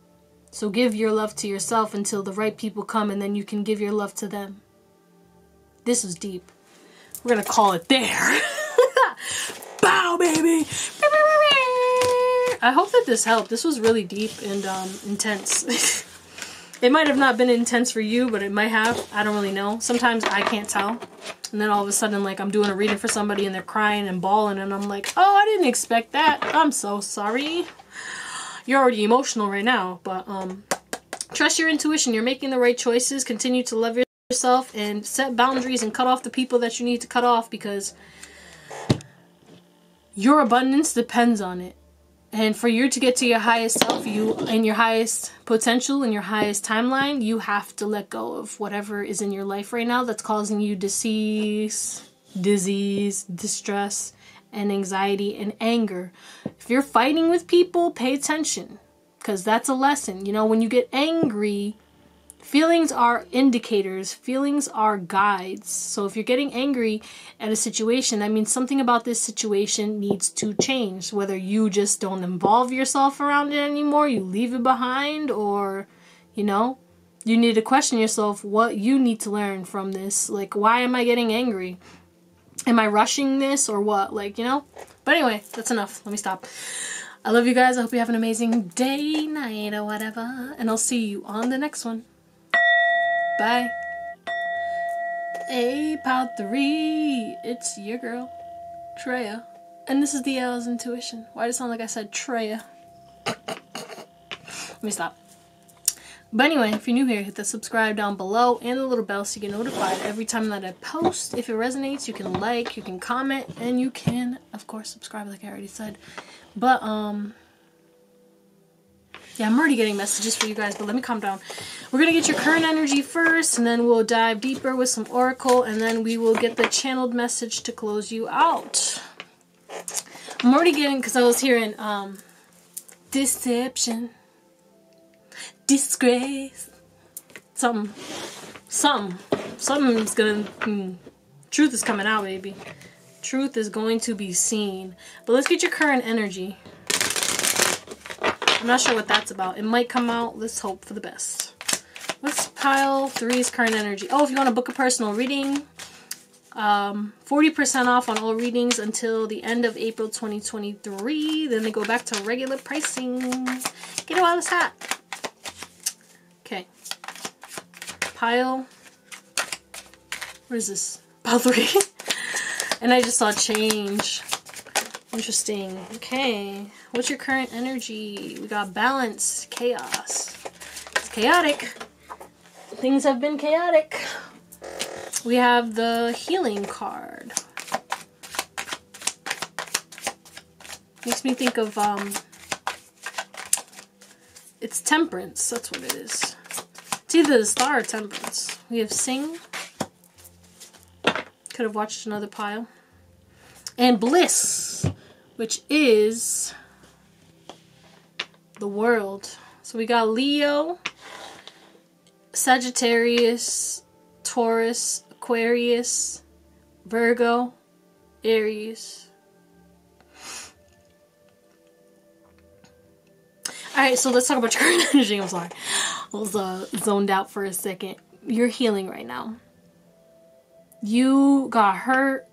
So give your love to yourself until the right people come and then you can give your love to them. This is deep. We're gonna call it there. Bow, baby! I hope that this helped. This was really deep and um, intense. it might have not been intense for you, but it might have. I don't really know. Sometimes I can't tell. And then all of a sudden, like, I'm doing a reading for somebody and they're crying and bawling, and I'm like, oh, I didn't expect that. I'm so sorry. You're already emotional right now, but um, trust your intuition. You're making the right choices. Continue to love yourself and set boundaries and cut off the people that you need to cut off because your abundance depends on it. And for you to get to your highest self, you and your highest potential and your highest timeline, you have to let go of whatever is in your life right now that's causing you disease, disease, distress, and anxiety and anger. If you're fighting with people, pay attention because that's a lesson. You know, when you get angry, Feelings are indicators, feelings are guides. So if you're getting angry at a situation, that means something about this situation needs to change. Whether you just don't involve yourself around it anymore, you leave it behind, or, you know, you need to question yourself what you need to learn from this. Like, why am I getting angry? Am I rushing this or what? Like, you know? But anyway, that's enough. Let me stop. I love you guys. I hope you have an amazing day, night, or whatever. And I'll see you on the next one. Bye. A Pod 3. It's your girl, Treya. And this is the Owls Intuition. Why does it sound like I said Treya? Let me stop. But anyway, if you're new here, hit the subscribe down below and the little bell so you get notified every time that I post. If it resonates, you can like, you can comment, and you can, of course, subscribe like I already said. But, um, yeah, I'm already getting messages for you guys, but let me calm down. We're going to get your current energy first, and then we'll dive deeper with some oracle, and then we will get the channeled message to close you out. I'm already getting, because I was hearing, um, deception, disgrace, something, something, something's going to, hmm, truth is coming out, baby. Truth is going to be seen. But let's get your current energy. I'm not sure what that's about. It might come out. Let's hope for the best. Let's pile three's current energy. Oh, if you want to book a personal reading, um, 40% off on all readings until the end of April 2023. Then they go back to regular pricing. Get it while it's hot. Okay. Pile. What is this? Pile three. and I just saw change. Interesting. Okay. What's your current energy? We got balance, chaos. It's chaotic. Things have been chaotic. We have the healing card. Makes me think of, um, it's temperance. That's what it is. It's either the star or temperance. We have sing. Could have watched another pile. And bliss which is the world. So we got Leo, Sagittarius, Taurus, Aquarius, Virgo, Aries. Alright, so let's talk about your current energy. I'm sorry. I was uh, zoned out for a second. You're healing right now. You got hurt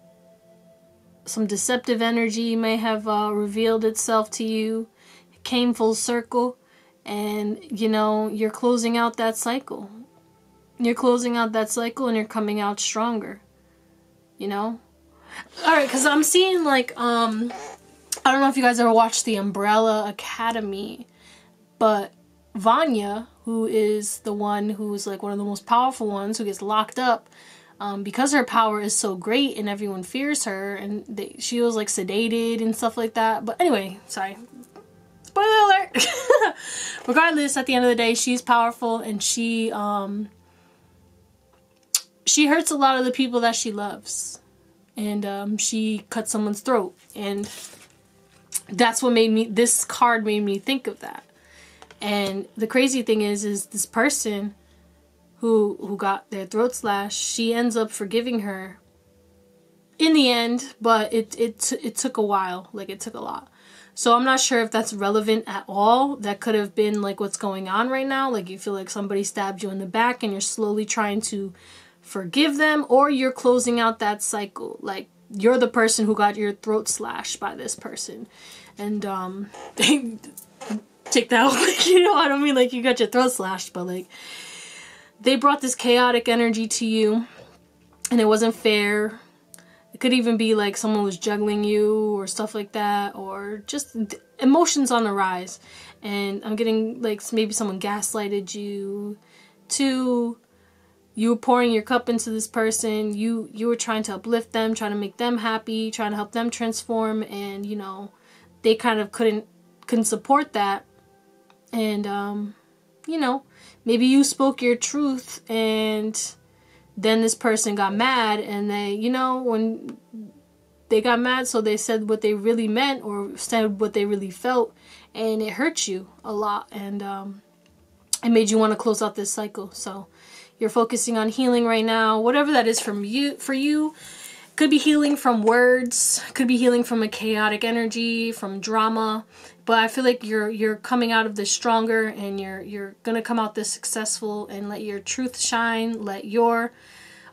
some deceptive energy may have uh, revealed itself to you, it came full circle, and you know, you're closing out that cycle. You're closing out that cycle and you're coming out stronger. You know? Alright, because I'm seeing like, um, I don't know if you guys ever watched The Umbrella Academy, but Vanya, who is the one who's like one of the most powerful ones who gets locked up, um, because her power is so great and everyone fears her and they, she was like sedated and stuff like that. But anyway, sorry. Spoiler alert! Regardless, at the end of the day, she's powerful and she um, she hurts a lot of the people that she loves. And um, she cut someone's throat. And that's what made me, this card made me think of that. And the crazy thing is, is this person who who got their throat slashed, she ends up forgiving her in the end, but it it it took a while. Like it took a lot. So I'm not sure if that's relevant at all. That could have been like what's going on right now. Like you feel like somebody stabbed you in the back and you're slowly trying to forgive them or you're closing out that cycle. Like you're the person who got your throat slashed by this person. And um take that you know, I don't mean like you got your throat slashed, but like they brought this chaotic energy to you and it wasn't fair. It could even be like someone was juggling you or stuff like that or just emotions on the rise. And I'm getting like maybe someone gaslighted you to you were pouring your cup into this person you you were trying to uplift them trying to make them happy trying to help them transform and you know they kind of couldn't couldn't support that and um you know maybe you spoke your truth and then this person got mad and they you know when they got mad so they said what they really meant or said what they really felt and it hurt you a lot and um it made you want to close out this cycle so you're focusing on healing right now, whatever that is from you for you. Could be healing from words, could be healing from a chaotic energy, from drama, but I feel like you're you're coming out of this stronger and you're you're going to come out this successful and let your truth shine, let your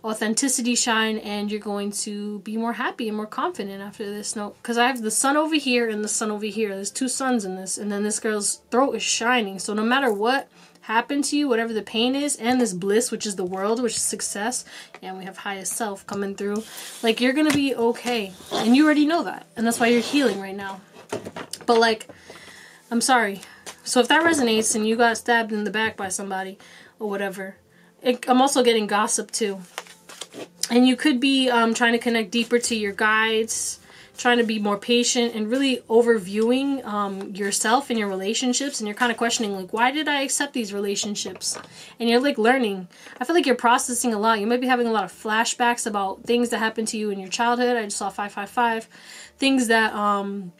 authenticity shine and you're going to be more happy and more confident after this. Note because i have the sun over here and the sun over here. There's two suns in this and then this girl's throat is shining. So no matter what happen to you, whatever the pain is, and this bliss, which is the world, which is success, and we have highest self coming through, like you're gonna be okay. And you already know that. And that's why you're healing right now. But like, I'm sorry. So if that resonates and you got stabbed in the back by somebody or whatever, it, I'm also getting gossip too. And you could be um, trying to connect deeper to your guides trying to be more patient and really overviewing um, yourself and your relationships and you're kind of questioning like why did i accept these relationships? And you're like learning. I feel like you're processing a lot. You might be having a lot of flashbacks about things that happened to you in your childhood. I just saw 555 things that um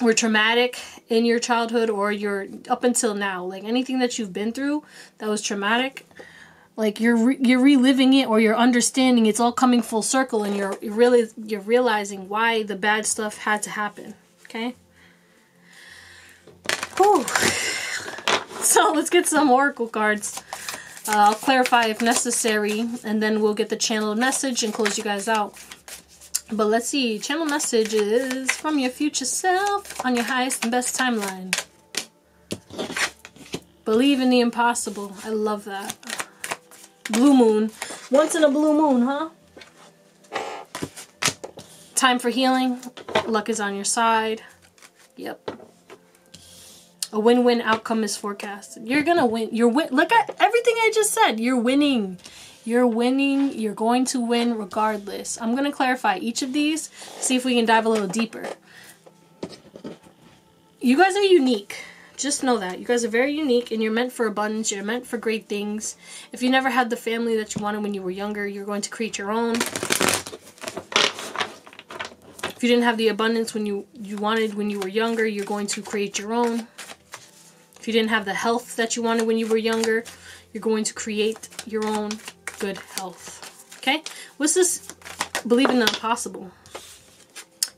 were traumatic in your childhood or your up until now. Like anything that you've been through that was traumatic like you're re- you're reliving it or you're understanding it's all coming full circle and you're, really you're realizing why the bad stuff had to happen okay? Whew. so let's get some oracle cards. Uh, i'll clarify if necessary and then we'll get the channel message and close you guys out. But let's see channel message is from your future self on your highest and best timeline. Believe in the impossible. I love that Blue moon. Once in a blue moon, huh? Time for healing. Luck is on your side. Yep. A win-win outcome is forecasted. You're gonna win. You're win. Look at everything I just said. You're winning. You're winning. You're going to win regardless. I'm gonna clarify each of these. See if we can dive a little deeper. You guys are unique just know that. You guys are very unique and you're meant for abundance. You're meant for great things. If you never had the family that you wanted when you were younger, you're going to create your own. If you didn't have the abundance when you, you wanted when you were younger, you're going to create your own. If you didn't have the health that you wanted when you were younger, you're going to create your own good health. Okay? What's this? Believe in the impossible.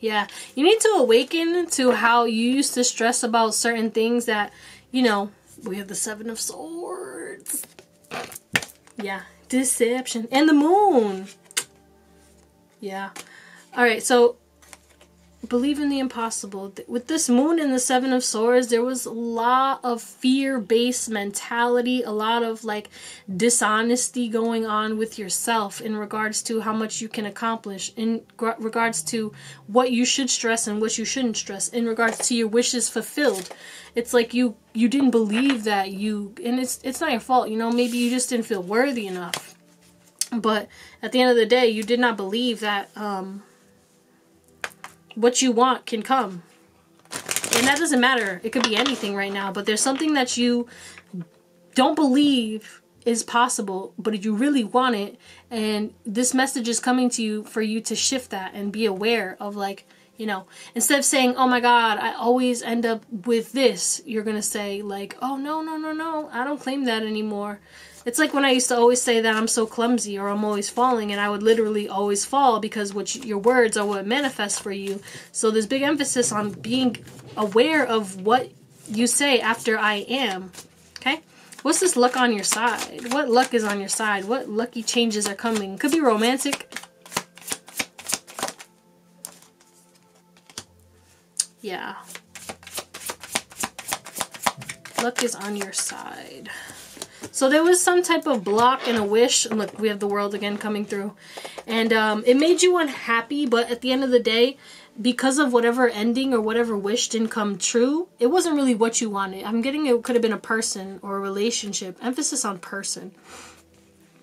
Yeah, you need to awaken to how you used to stress about certain things that, you know, we have the Seven of Swords. Yeah, deception. And the moon. Yeah. All right, so believe in the impossible. With this moon and the seven of swords, there was a lot of fear-based mentality, a lot of like dishonesty going on with yourself in regards to how much you can accomplish, in regards to what you should stress and what you shouldn't stress, in regards to your wishes fulfilled. It's like you you didn't believe that you and it's it's not your fault, you know, maybe you just didn't feel worthy enough. But at the end of the day, you did not believe that um what you want can come. And that doesn't matter. It could be anything right now, but there's something that you don't believe is possible, but you really want it. And this message is coming to you for you to shift that and be aware of, like, you know, instead of saying, oh my God, I always end up with this, you're going to say, like, oh no, no, no, no, I don't claim that anymore. It's like when I used to always say that I'm so clumsy or I'm always falling, and I would literally always fall because what you, your words are what manifests for you. So there's big emphasis on being aware of what you say after I am. Okay? What's this luck on your side? What luck is on your side? What lucky changes are coming? Could be romantic. Yeah. Luck is on your side. So there was some type of block and a wish. And look, we have the world again coming through. And um, it made you unhappy, but at the end of the day, because of whatever ending or whatever wish didn't come true, it wasn't really what you wanted. I'm getting it could have been a person or a relationship. Emphasis on person.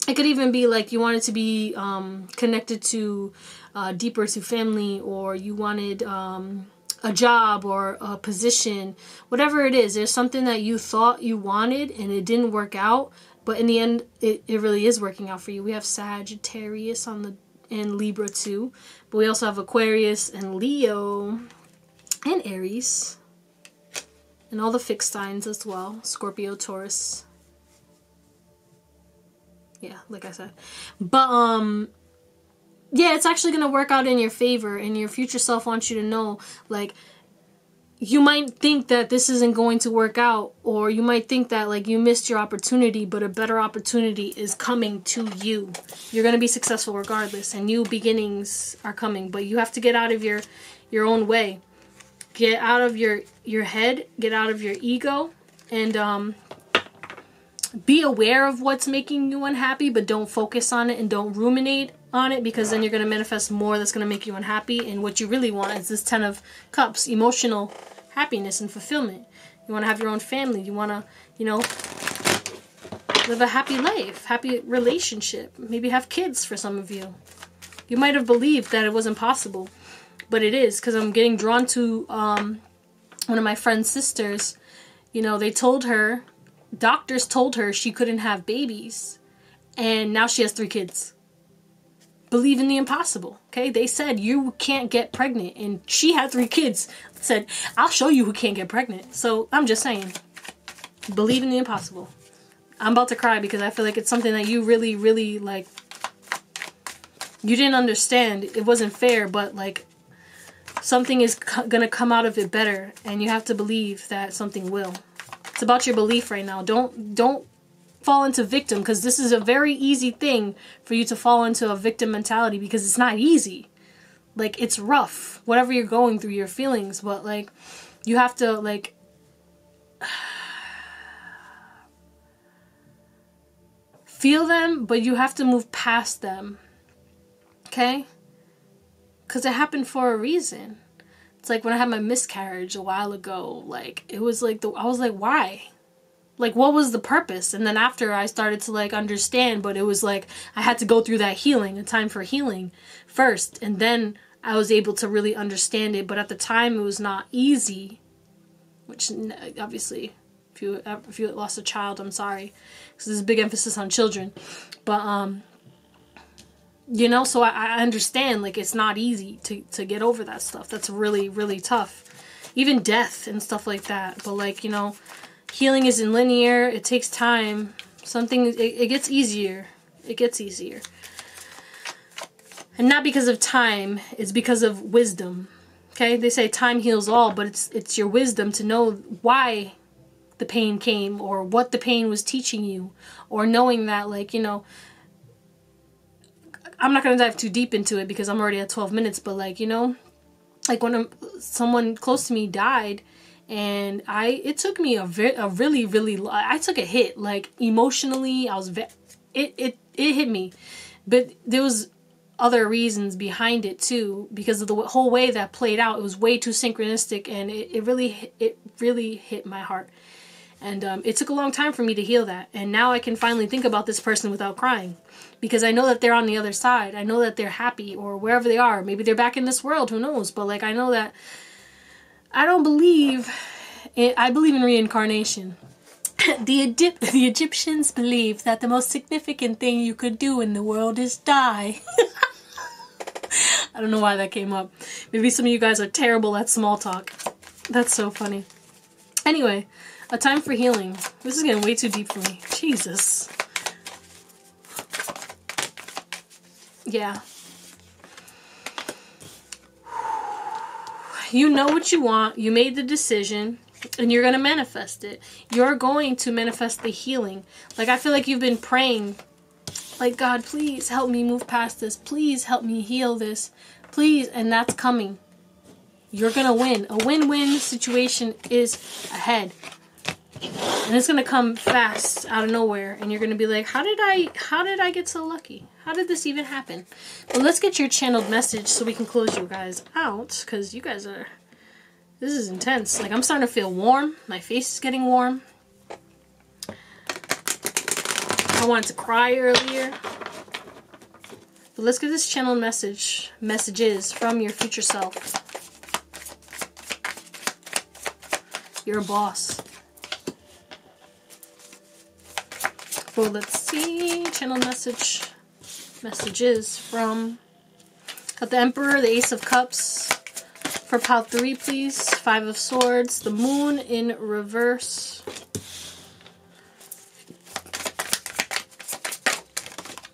It could even be like you wanted to be um, connected to uh, deeper to family, or you wanted um, a job or a position, whatever it is. There's something that you thought you wanted and it didn't work out, but in the end, it, it really is working out for you. We have Sagittarius on the and Libra too. But we also have Aquarius and Leo and Aries. And all the fixed signs as well. Scorpio, Taurus. Yeah, like I said. But um yeah, it's actually going to work out in your favor and your future self wants you to know like you might think that this isn't going to work out or you might think that like you missed your opportunity but a better opportunity is coming to you. You're going to be successful regardless and new beginnings are coming but you have to get out of your your own way. Get out of your your head get out of your ego and um be aware of what's making you unhappy but don't focus on it and don't ruminate on it because then you're going to manifest more that's going to make you unhappy. And what you really want is this 10 of cups emotional happiness and fulfillment. You want to have your own family. You want to you know live a happy life happy relationship. Maybe have kids for some of you. You might have believed that it wasn't possible but it is because i'm getting drawn to um, one of my friend's sisters. You know they told her doctors told her she couldn't have babies. And now she has three kids believe in the impossible. Okay, they said you can't get pregnant, and she had three kids. Said, I'll show you who can't get pregnant. So I'm just saying, believe in the impossible. I'm about to cry because I feel like it's something that you really, really like. You didn't understand. It wasn't fair, but like something is co- gonna come out of it better, and you have to believe that something will. It's about your belief right now. Don't don't fall into victim because this is a very easy thing for you to fall into a victim mentality because it's not easy. Like it's rough, whatever you're going through, your feelings, but like you have to like feel them, but you have to move past them. Okay? Cuz it happened for a reason. It's like when I had my miscarriage a while ago, like it was like the I was like why? Like what was the purpose? And then after i started to like understand but it was like i had to go through that healing a time for healing first. And then i was able to really understand it but at the time it was not easy which obviously if you if you lost a child i'm sorry because there's a big emphasis on children. But um you know so I, I understand like it's not easy to to get over that stuff. That's really really tough. Even death and stuff like that. But like you know healing isn't linear. It takes time. Something it, it gets easier. It gets easier. And not because of time, it's because of wisdom. Okay? They say time heals all, but it's it's your wisdom to know why the pain came or what the pain was teaching you or knowing that like, you know, I'm not going to dive too deep into it because I'm already at 12 minutes, but like, you know, like when I'm, someone close to me died, and I it took me a, ve- a really really I took a hit like emotionally I was it it it hit me. But there was other reasons behind it too because of the whole way that played out it was way too synchronistic and it, it really it really hit my heart. And um, it took a long time for me to heal that. And now i can finally think about this person without crying because i know that they're on the other side. I know that they're happy or wherever they are. Maybe they're back in this world who knows? But like i know that I don't believe, it, I believe in reincarnation. the, Egypt, the Egyptians believe that the most significant thing you could do in the world is die. I don't know why that came up. Maybe some of you guys are terrible at small talk. That's so funny. Anyway, a time for healing. This is getting way too deep for me. Jesus. Yeah, You know what you want. You made the decision and you're going to manifest it. You're going to manifest the healing. Like I feel like you've been praying like God, please help me move past this. Please help me heal this. Please and that's coming. You're going to win. A win-win situation is ahead. And it's to come fast out of nowhere and you're to be like, "How did I how did I get so lucky? How did this even happen?" but let's get your channeled message so we can close you guys out cuz you guys are this is intense. Like I'm starting to feel warm. My face is getting warm. I wanted to cry earlier. But let's get this channel message messages from your future self. You're a boss. Well, let's see. Channel message messages from got the Emperor, the Ace of Cups, for pile three, please. Five of Swords. The Moon in reverse.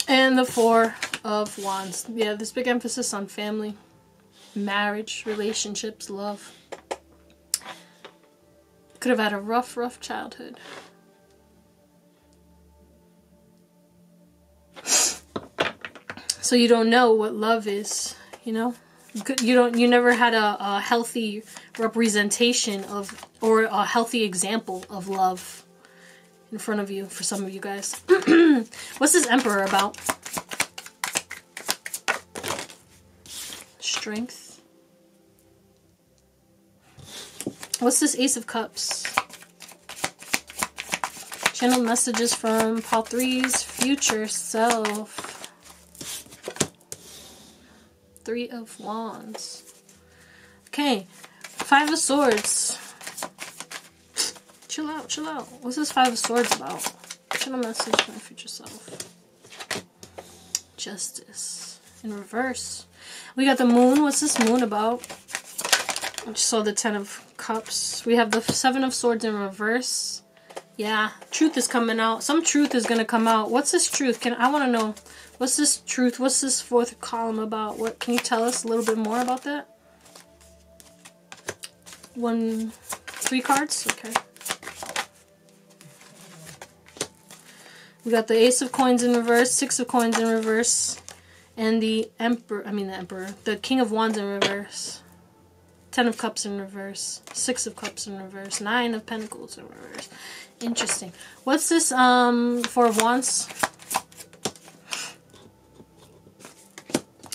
And the Four of Wands. Yeah, this big emphasis on family, marriage, relationships, love. Could have had a rough, rough childhood. So you don't know what love is, you know? you don't you never had a, a healthy representation of or a healthy example of love in front of you for some of you guys. What's this emperor about? Strength. What's this ace of cups? Channel messages from Paul 3's future self. Three of Wands. Okay, Five of Swords. Chill out, chill out. What's this Five of Swords about? Channel message for my future self. Justice. In reverse. We got the moon. What's this moon about? I just saw the Ten of Cups. We have the Seven of Swords in reverse. Yeah, truth is coming out. Some truth is going to come out. What's this truth? Can I want to know What's this truth? What's this fourth column about? What can you tell us a little bit more about that? One, three cards. Okay. We got the Ace of Coins in reverse, Six of Coins in reverse, and the Emperor. I mean the Emperor, the King of Wands in reverse. Ten of Cups in reverse, Six of Cups in reverse, Nine of Pentacles in reverse. Interesting. What's this um Four of Wands?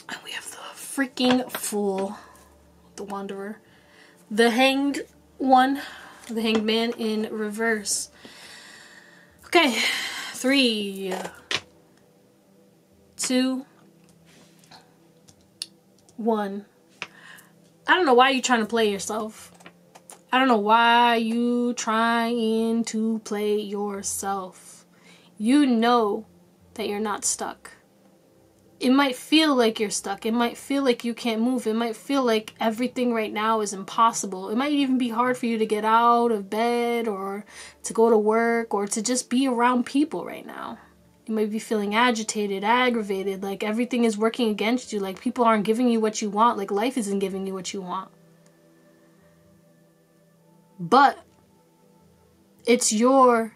And we have the freaking fool. The Wanderer. The Hanged One. The Hanged Man in reverse. Okay. three, two, one. I don't know why you're trying to play yourself. I don't know why you trying to play yourself. You know that you're not stuck it might feel like you're stuck. It might feel like you can't move. It might feel like everything right now is impossible. It might even be hard for you to get out of bed or to go to work or to just be around people right now. You might be feeling agitated, aggravated, like everything is working against you, like people aren't giving you what you want, like life isn't giving you what you want. But it's your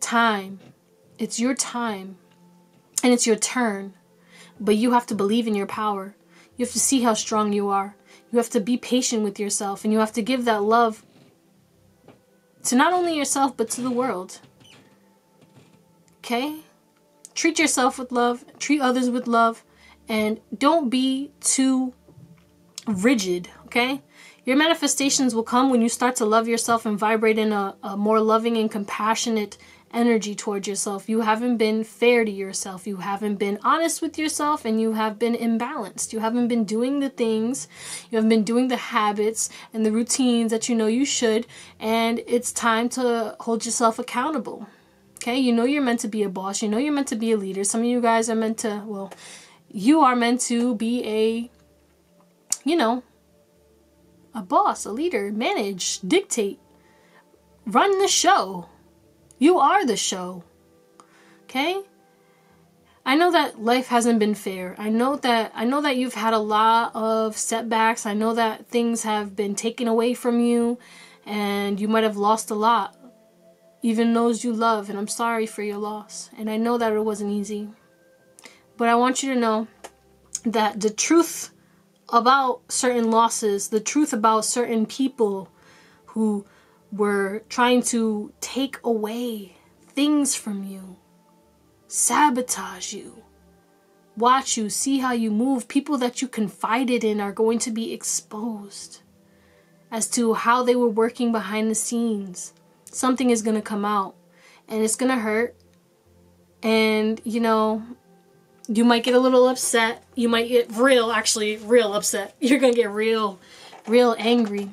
time. It's your time and it's your turn. But you have to believe in your power. You have to see how strong you are. You have to be patient with yourself and you have to give that love to not only yourself but to the world. Okay? Treat yourself with love, treat others with love, and don't be too rigid, okay? Your manifestations will come when you start to love yourself and vibrate in a, a more loving and compassionate energy towards yourself. You haven't been fair to yourself. You haven't been honest with yourself and you have been imbalanced. You haven't been doing the things, you haven't been doing the habits and the routines that you know you should. And it's time to hold yourself accountable. Okay, you know you're meant to be a boss. You know you're meant to be a leader. Some of you guys are meant to, well, you are meant to be a, you know, a boss, a leader, manage, dictate, run the show you are the show. Okay? I know that life hasn't been fair. I know that I know that you've had a lot of setbacks. I know that things have been taken away from you and you might have lost a lot. Even those you love, and I'm sorry for your loss. And I know that it wasn't easy. But I want you to know that the truth about certain losses, the truth about certain people who were trying to take away things from you, sabotage you, watch you, see how you move. People that you confided in are going to be exposed as to how they were working behind the scenes. Something is going to come out and it's going to hurt. And, you know, you might get a little upset. You might get real, actually, real upset. You're going to get real, real angry.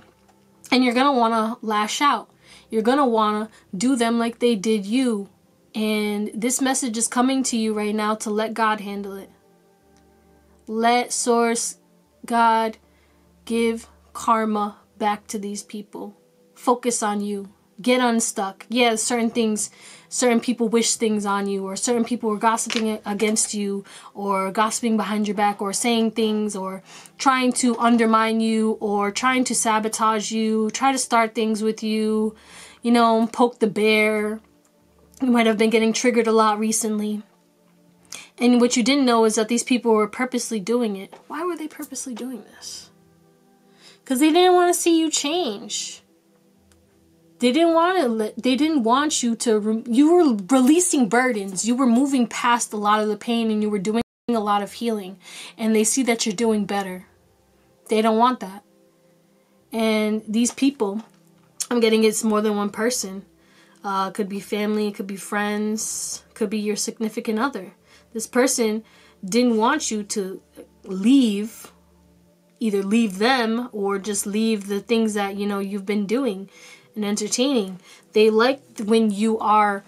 And you're going to want to lash out. You're going to want to do them like they did you. And this message is coming to you right now to let God handle it. Let Source, God, give karma back to these people. Focus on you get unstuck. Yeah, certain things, certain people wish things on you, or certain people were gossiping against you, or gossiping behind your back, or saying things, or trying to undermine you, or trying to sabotage you, try to start things with you, you know, poke the bear. You might have been getting triggered a lot recently. And what you didn't know is that these people were purposely doing it. Why were they purposely doing this? Because they didn't want to see you change they didn't want to they didn't want you to you were releasing burdens. You were moving past a lot of the pain and you were doing a lot of healing. And they see that you're doing better. They don't want that. And these people i'm getting it's more than one person. Uh, could be family could be friends could be your significant other. This person didn't want you to leave either leave them or just leave the things that you know you've been doing and entertaining. They like when you are,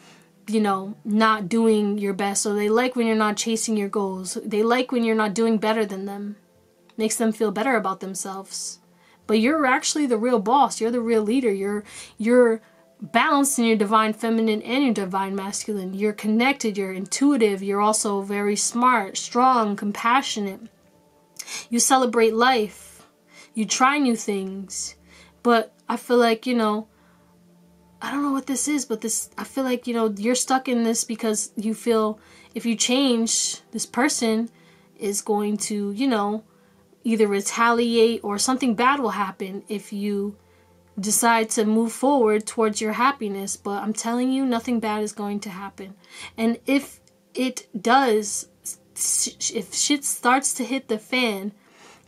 you know, not doing your best. So they like when you're not chasing your goals. They like when you're not doing better than them. Makes them feel better about themselves. But you're actually the real boss. You're the real leader. You're you're balanced in your divine feminine and your divine masculine. You're connected, you're intuitive, you're also very smart, strong, compassionate. You celebrate life. You try new things. But I feel like, you know, I don't know what this is, but this I feel like, you know, you're stuck in this because you feel if you change, this person is going to, you know, either retaliate or something bad will happen if you decide to move forward towards your happiness. But I'm telling you, nothing bad is going to happen. And if it does, if shit starts to hit the fan,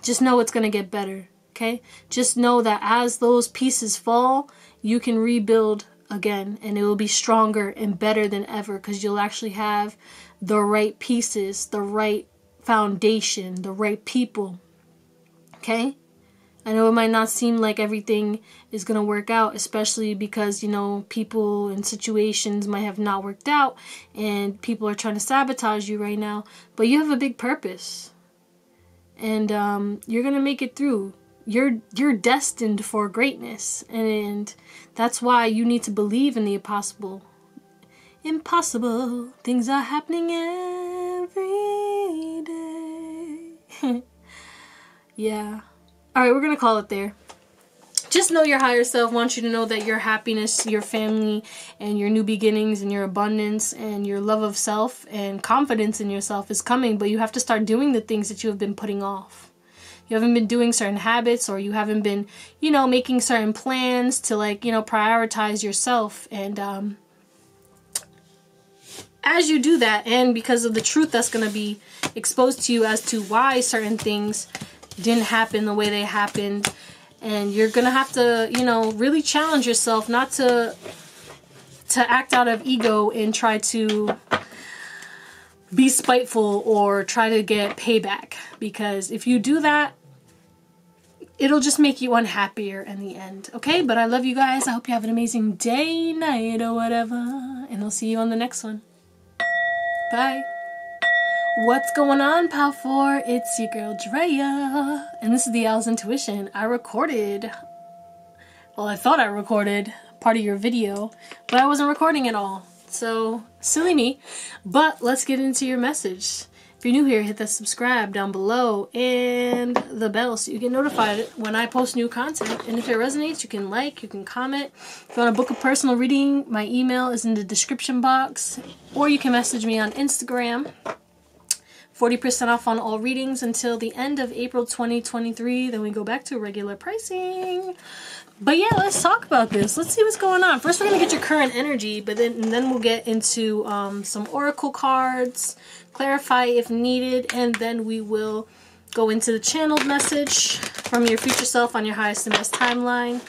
just know it's going to get better. Okay? Just know that as those pieces fall, you can rebuild again and it will be stronger and better than ever because you'll actually have the right pieces, the right foundation, the right people. Okay? I know it might not seem like everything is going to work out, especially because, you know, people and situations might have not worked out and people are trying to sabotage you right now, but you have a big purpose. And um, you're going to make it through you're you're destined for greatness and that's why you need to believe in the impossible. Impossible things are happening every day. Yeah. All right we're gonna call it there. Just know your higher self. Wants you to know that your happiness your family and your new beginnings and your abundance and your love of self and confidence in yourself is coming but you have to start doing the things that you have been putting off you haven't been doing certain habits or you haven't been, you know, making certain plans to like, you know, prioritize yourself. And um, as you do that, and because of the truth that's going to be exposed to you as to why certain things didn't happen the way they happened, and you're going to have to, you know, really challenge yourself not to to act out of ego and try to be spiteful or try to get payback because if you do that it'll just make you unhappier in the end okay? But i love you guys. I hope you have an amazing day night or whatever and i'll see you on the next one. Bye. What's going on pal 4 it's your girl drea and this is the Owls Intuition. I recorded well i thought i recorded part of your video but i wasn't recording at all So, silly me. But let's get into your message. If you're new here, hit that subscribe down below and the bell so you get notified when I post new content. And if it resonates, you can like, you can comment. If you want to book a personal reading, my email is in the description box. Or you can message me on Instagram. 40% off on all readings until the end of April 2023. Then we go back to regular pricing. But yeah, let's talk about this. Let's see what's going on. First, we're gonna get your current energy, but then then we'll get into um, some oracle cards, clarify if needed, and then we will go into the channeled message from your future self on your highest and best timeline,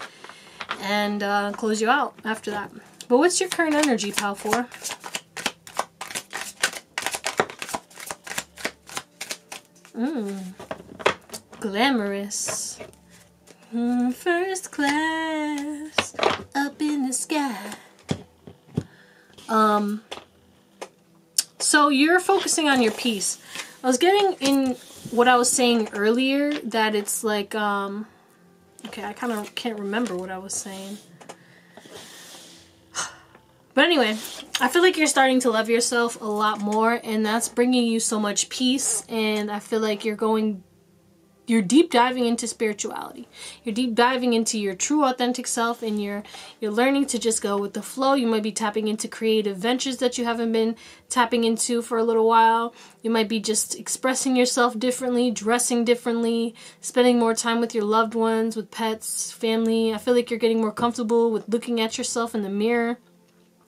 and uh, close you out after that. But what's your current energy, pal? For Mmm, glamorous. Mm, first class, up in the sky. Um, so you're focusing on your peace. I was getting in what I was saying earlier that it's like, um, okay, I kind of can't remember what I was saying. But anyway, I feel like you're starting to love yourself a lot more, and that's bringing you so much peace. And I feel like you're going you're deep diving into spirituality. You're deep diving into your true authentic self and you're you're learning to just go with the flow. You might be tapping into creative ventures that you haven't been tapping into for a little while. You might be just expressing yourself differently dressing differently spending more time with your loved ones with pets family. I feel like you're getting more comfortable with looking at yourself in the mirror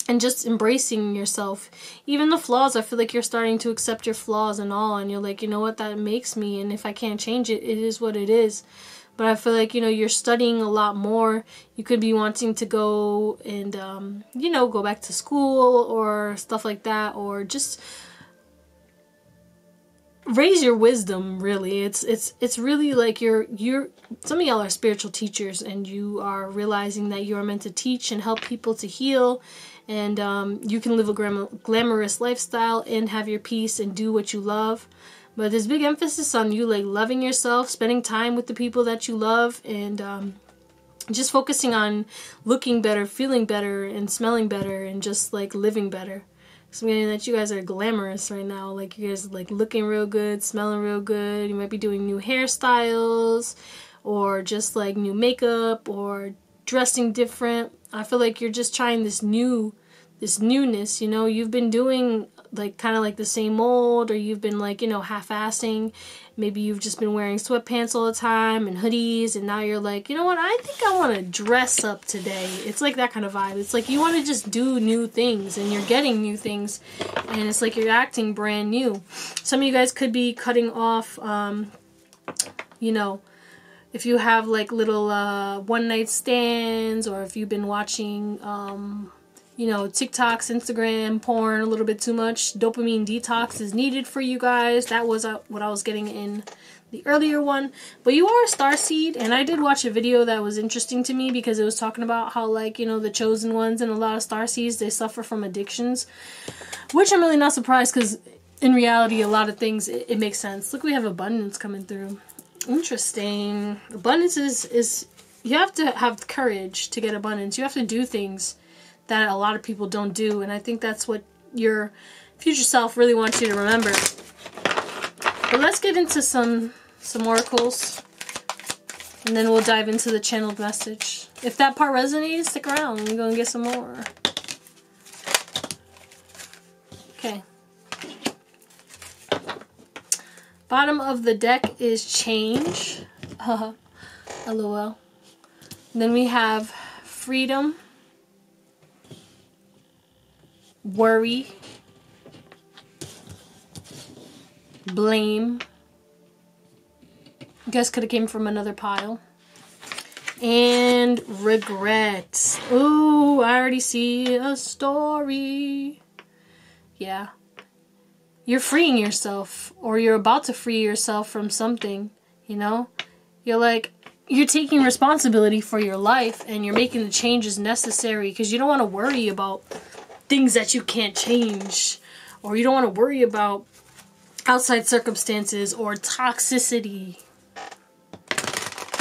and just embracing yourself. Even the flaws i feel like you're starting to accept your flaws and all and you're like you know what? That makes me and if i can't change it it is what it is. But i feel like you know you're studying a lot more. You could be wanting to go and um, you know go back to school or stuff like that or just raise your wisdom really. It's it's it's really like you're you're some of y'all are spiritual teachers and you are realizing that you are meant to teach and help people to heal and um, you can live a glam- glamorous lifestyle and have your peace and do what you love. But there's big emphasis on you like loving yourself spending time with the people that you love and um, just focusing on looking better feeling better and smelling better and just like living better. So meaning that you guys are glamorous right now. Like you guys like looking real good smelling real good. You might be doing new hairstyles or just like new makeup or dressing different I feel like you're just trying this new this newness, you know, you've been doing like kind of like the same old or you've been like, you know, half-assing. Maybe you've just been wearing sweatpants all the time and hoodies and now you're like, you know what? I think I want to dress up today. It's like that kind of vibe. It's like you want to just do new things and you're getting new things and it's like you're acting brand new. Some of you guys could be cutting off um you know, if you have like little uh, one night stands or if you've been watching um, you know TikToks, Instagram, porn a little bit too much, dopamine detox is needed for you guys. That was uh, what I was getting in the earlier one. But you are a star seed, and I did watch a video that was interesting to me because it was talking about how like you know the chosen ones and a lot of star seeds they suffer from addictions, which I'm really not surprised because in reality a lot of things it, it makes sense. Look, we have abundance coming through. Interesting. Abundance is, is you have to have courage to get abundance. You have to do things that a lot of people don't do, and I think that's what your future self really wants you to remember. But let's get into some some oracles, and then we'll dive into the channeled message. If that part resonates, stick around. We're gonna get some more. Okay. Bottom of the deck is change. Uh, LOL. Then we have freedom, worry, blame. Guess could have came from another pile. And Regrets. Ooh, I already see a story. Yeah you're freeing yourself or you're about to free yourself from something, you know? You're like you're taking responsibility for your life and you're making the changes necessary because you don't want to worry about things that you can't change or you don't want to worry about outside circumstances or toxicity.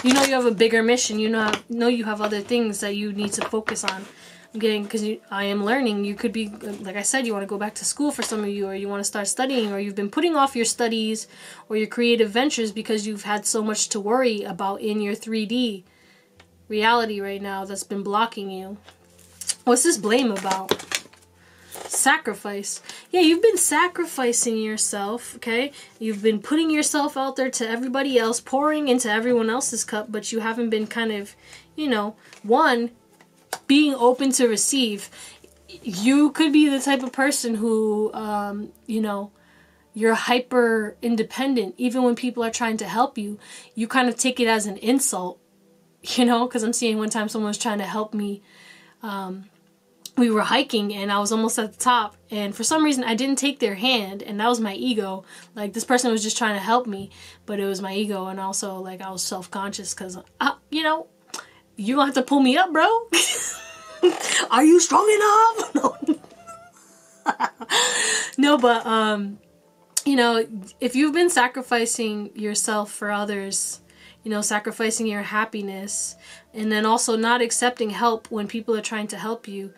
You know you have a bigger mission. You know know you have other things that you need to focus on. Getting because I am learning. You could be like I said, you want to go back to school for some of you, or you want to start studying, or you've been putting off your studies or your creative ventures because you've had so much to worry about in your 3D reality right now that's been blocking you. What's this blame about? Sacrifice. Yeah, you've been sacrificing yourself, okay? You've been putting yourself out there to everybody else, pouring into everyone else's cup, but you haven't been kind of, you know, one, being open to receive. You could be the type of person who, um, you know, you're hyper independent. Even when people are trying to help you, you kind of take it as an insult, you know, because I'm seeing one time someone was trying to help me. Um, we were hiking and I was almost at the top and for some reason I didn't take their hand and that was my ego like this person was just trying to help me but it was my ego and also like I was self-conscious because uh, you know you don't have to pull me up, bro. Are you strong enough? No. no, but um, you know, if you've been sacrificing yourself for others, you know, sacrificing your happiness, and then also not accepting help when people are trying to help you,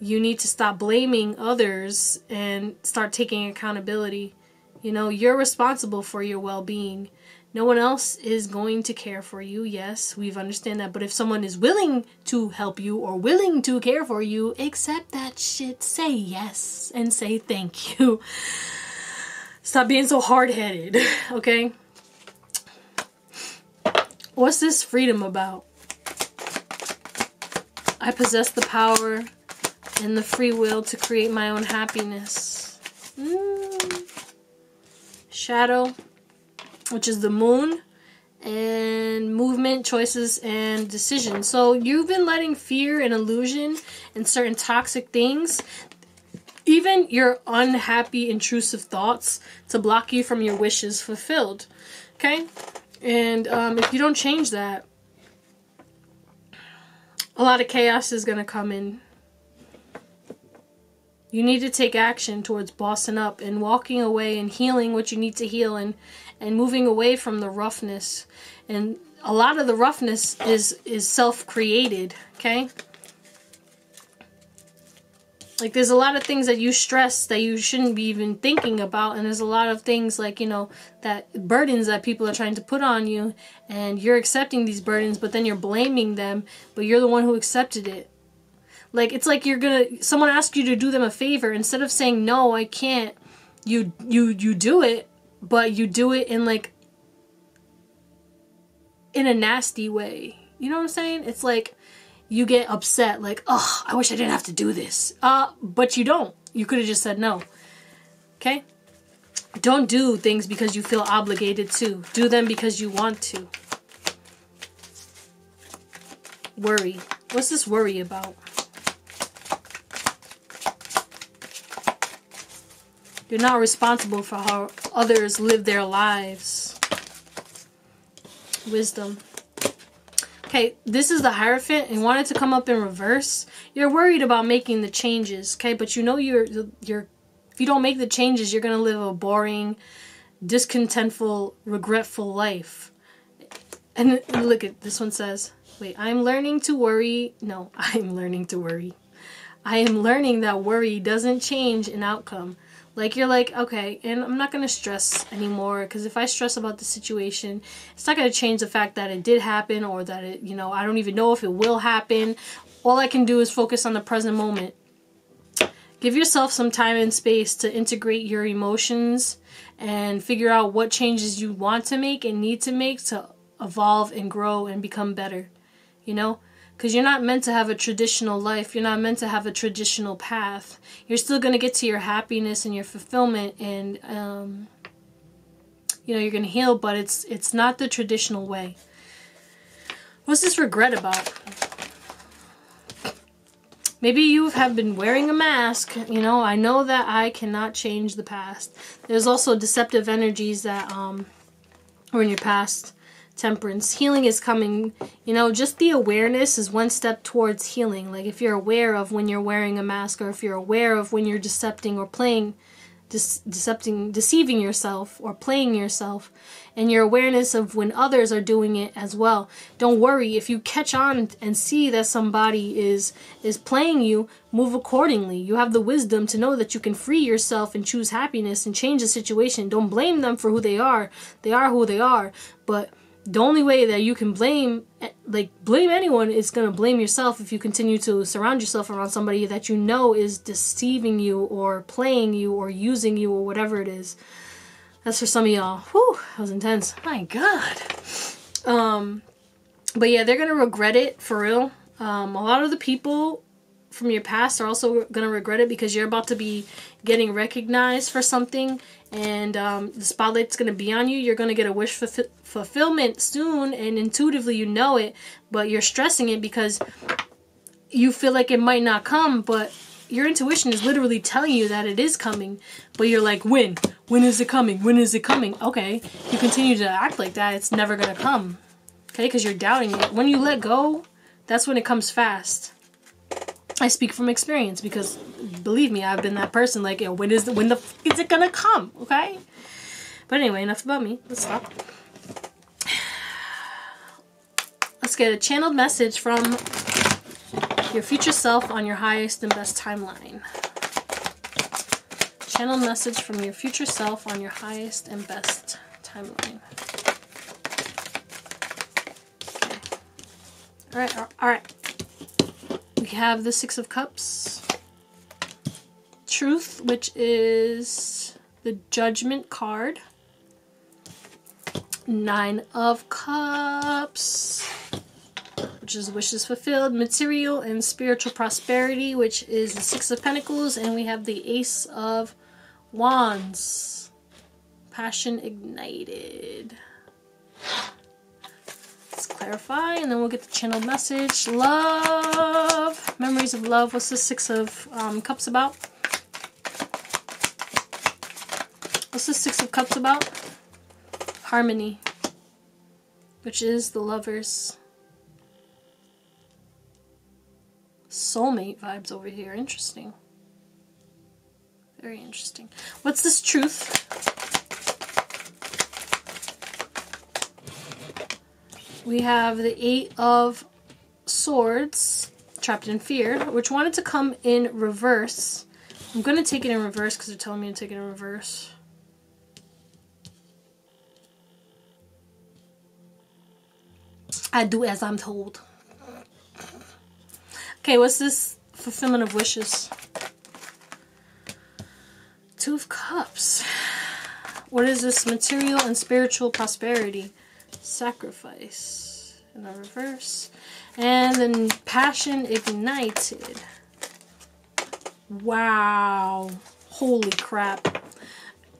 you need to stop blaming others and start taking accountability. You know, you're responsible for your well being. No one else is going to care for you. Yes, we've understand that. But if someone is willing to help you or willing to care for you, accept that shit. Say yes and say thank you. Stop being so hard headed, okay? What's this freedom about? I possess the power and the free will to create my own happiness. Mm. Shadow which is the moon, and movement, choices, and decisions. So you've been letting fear and illusion and certain toxic things, even your unhappy, intrusive thoughts, to block you from your wishes fulfilled. Okay? And um, if you don't change that, a lot of chaos is going to come in you need to take action towards bossing up and walking away and healing what you need to heal and and moving away from the roughness. And a lot of the roughness is is self-created, okay? Like there's a lot of things that you stress that you shouldn't be even thinking about and there's a lot of things like, you know, that burdens that people are trying to put on you and you're accepting these burdens but then you're blaming them, but you're the one who accepted it like it's like you're gonna someone asks you to do them a favor instead of saying no, I can't. You you you do it, but you do it in like in a nasty way. You know what I'm saying? It's like you get upset, like, oh, I wish I didn't have to do this. Uh, but you don't. You could have just said no. Okay? Don't do things because you feel obligated to. Do them because you want to. Worry. What's this worry about? You're not responsible for how others live their lives. Wisdom. Okay, this is the Hierophant and wanted to come up in reverse. You're worried about making the changes, okay? But you know you're you're if you don't make the changes, you're going to live a boring, discontentful, regretful life. And look at this one says, wait, I'm learning to worry. No, I'm learning to worry. I am learning that worry doesn't change an outcome. Like you're like, okay, and I'm not going to stress anymore because if I stress about the situation, it's not going to change the fact that it did happen or that it, you know, I don't even know if it will happen. All I can do is focus on the present moment. Give yourself some time and space to integrate your emotions and figure out what changes you want to make and need to make to evolve and grow and become better. You know? Because you're not meant to have a traditional life. You're not meant to have a traditional path. You're still going to get to your happiness and your fulfillment and, um, you know, you're going to heal, but it's, it's not the traditional way. What's this regret about? Maybe you have been wearing a mask. You know, I know that I cannot change the past. There's also deceptive energies that um, are in your past temperance. Healing is coming. You know, just the awareness is one step towards healing. Like if you're aware of when you're wearing a mask or if you're aware of when you're decepting or playing decepting, deceiving yourself or playing yourself, and your awareness of when others are doing it as well. Don't worry if you catch on and see that somebody is is playing you. Move accordingly. You have the wisdom to know that you can free yourself and choose happiness and change the situation. Don't blame them for who they are. They are who they are, but the only way that you can blame like blame anyone is going to blame yourself if you continue to surround yourself around somebody that you know is deceiving you or playing you or using you or whatever it is. That's for some of y'all. Whew that was intense. My god. Um but yeah they're going to regret it for real. Um a lot of the people from your past are also going to regret it because you're about to be getting recognized for something and um, the spotlight's going to be on you. You're going to get a wish fulfillment soon, and intuitively you know it, but you're stressing it because you feel like it might not come, but your intuition is literally telling you that it is coming, but you're like, when? When is it coming? When is it coming? Okay, you continue to act like that, it's never going to come. Okay, because you're doubting it. When you let go, that's when it comes fast. I speak from experience because believe me, I've been that person. Like, you know, when is the when the is it gonna come? Okay. But anyway, enough about me. Let's stop. Let's get a channeled message from your future self on your highest and best timeline. Channeled message from your future self on your highest and best timeline. Okay. All right. All right we have the Six of Cups. Truth, which is the Judgment card. Nine of Cups, which is wishes fulfilled. Material and spiritual prosperity, which is the Six of Pentacles. And we have the Ace of Wands. Passion ignited Let's clarify, and then we'll get the channeled message. Love, memories of love. What's the Six of um, Cups about? What's the Six of Cups about? Harmony, which is the lovers. Soulmate vibes over here. Interesting. Very interesting. What's this truth? we have the Eight of Swords, Trapped in Fear, which wanted to come in reverse. I'm going to take it in reverse because they're telling me to take it in reverse. I do as I'm told. Okay, what's this fulfillment of wishes? Two of Cups. What is this material and spiritual prosperity? sacrifice in the reverse and then passion ignited wow holy crap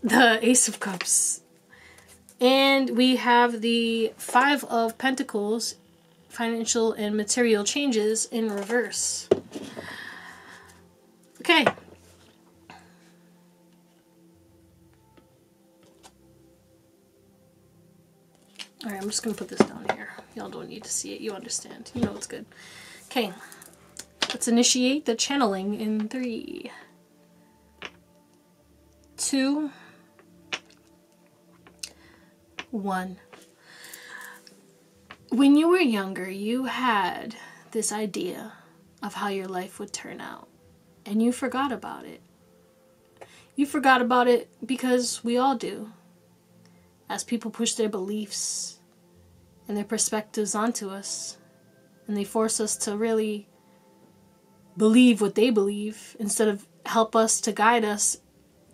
the ace of cups and we have the five of pentacles financial and material changes in reverse okay Alright, I'm just going to put this down here. Y'all don't need to see it. You understand. You know it's good. Okay. Let's initiate the channeling in three, two, one. When you were younger, you had this idea of how your life would turn out, and you forgot about it. You forgot about it because we all do as people push their beliefs and their perspectives onto us. And they force us to really believe what they believe instead of help us to guide us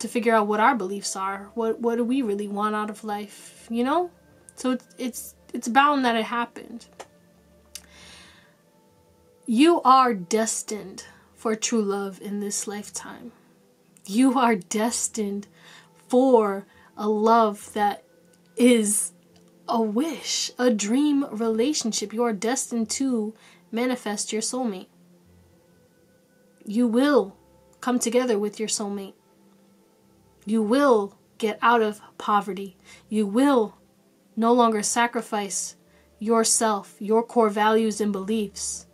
to figure out what our beliefs are. What what do we really want out of life, you know? So it's it's it's bound that it happened. You are destined for true love in this lifetime. You are destined for a love that is a wish, a dream relationship. You are destined to manifest your soulmate. You will come together with your soulmate. You will get out of poverty. You will no longer sacrifice yourself, your core values and beliefs.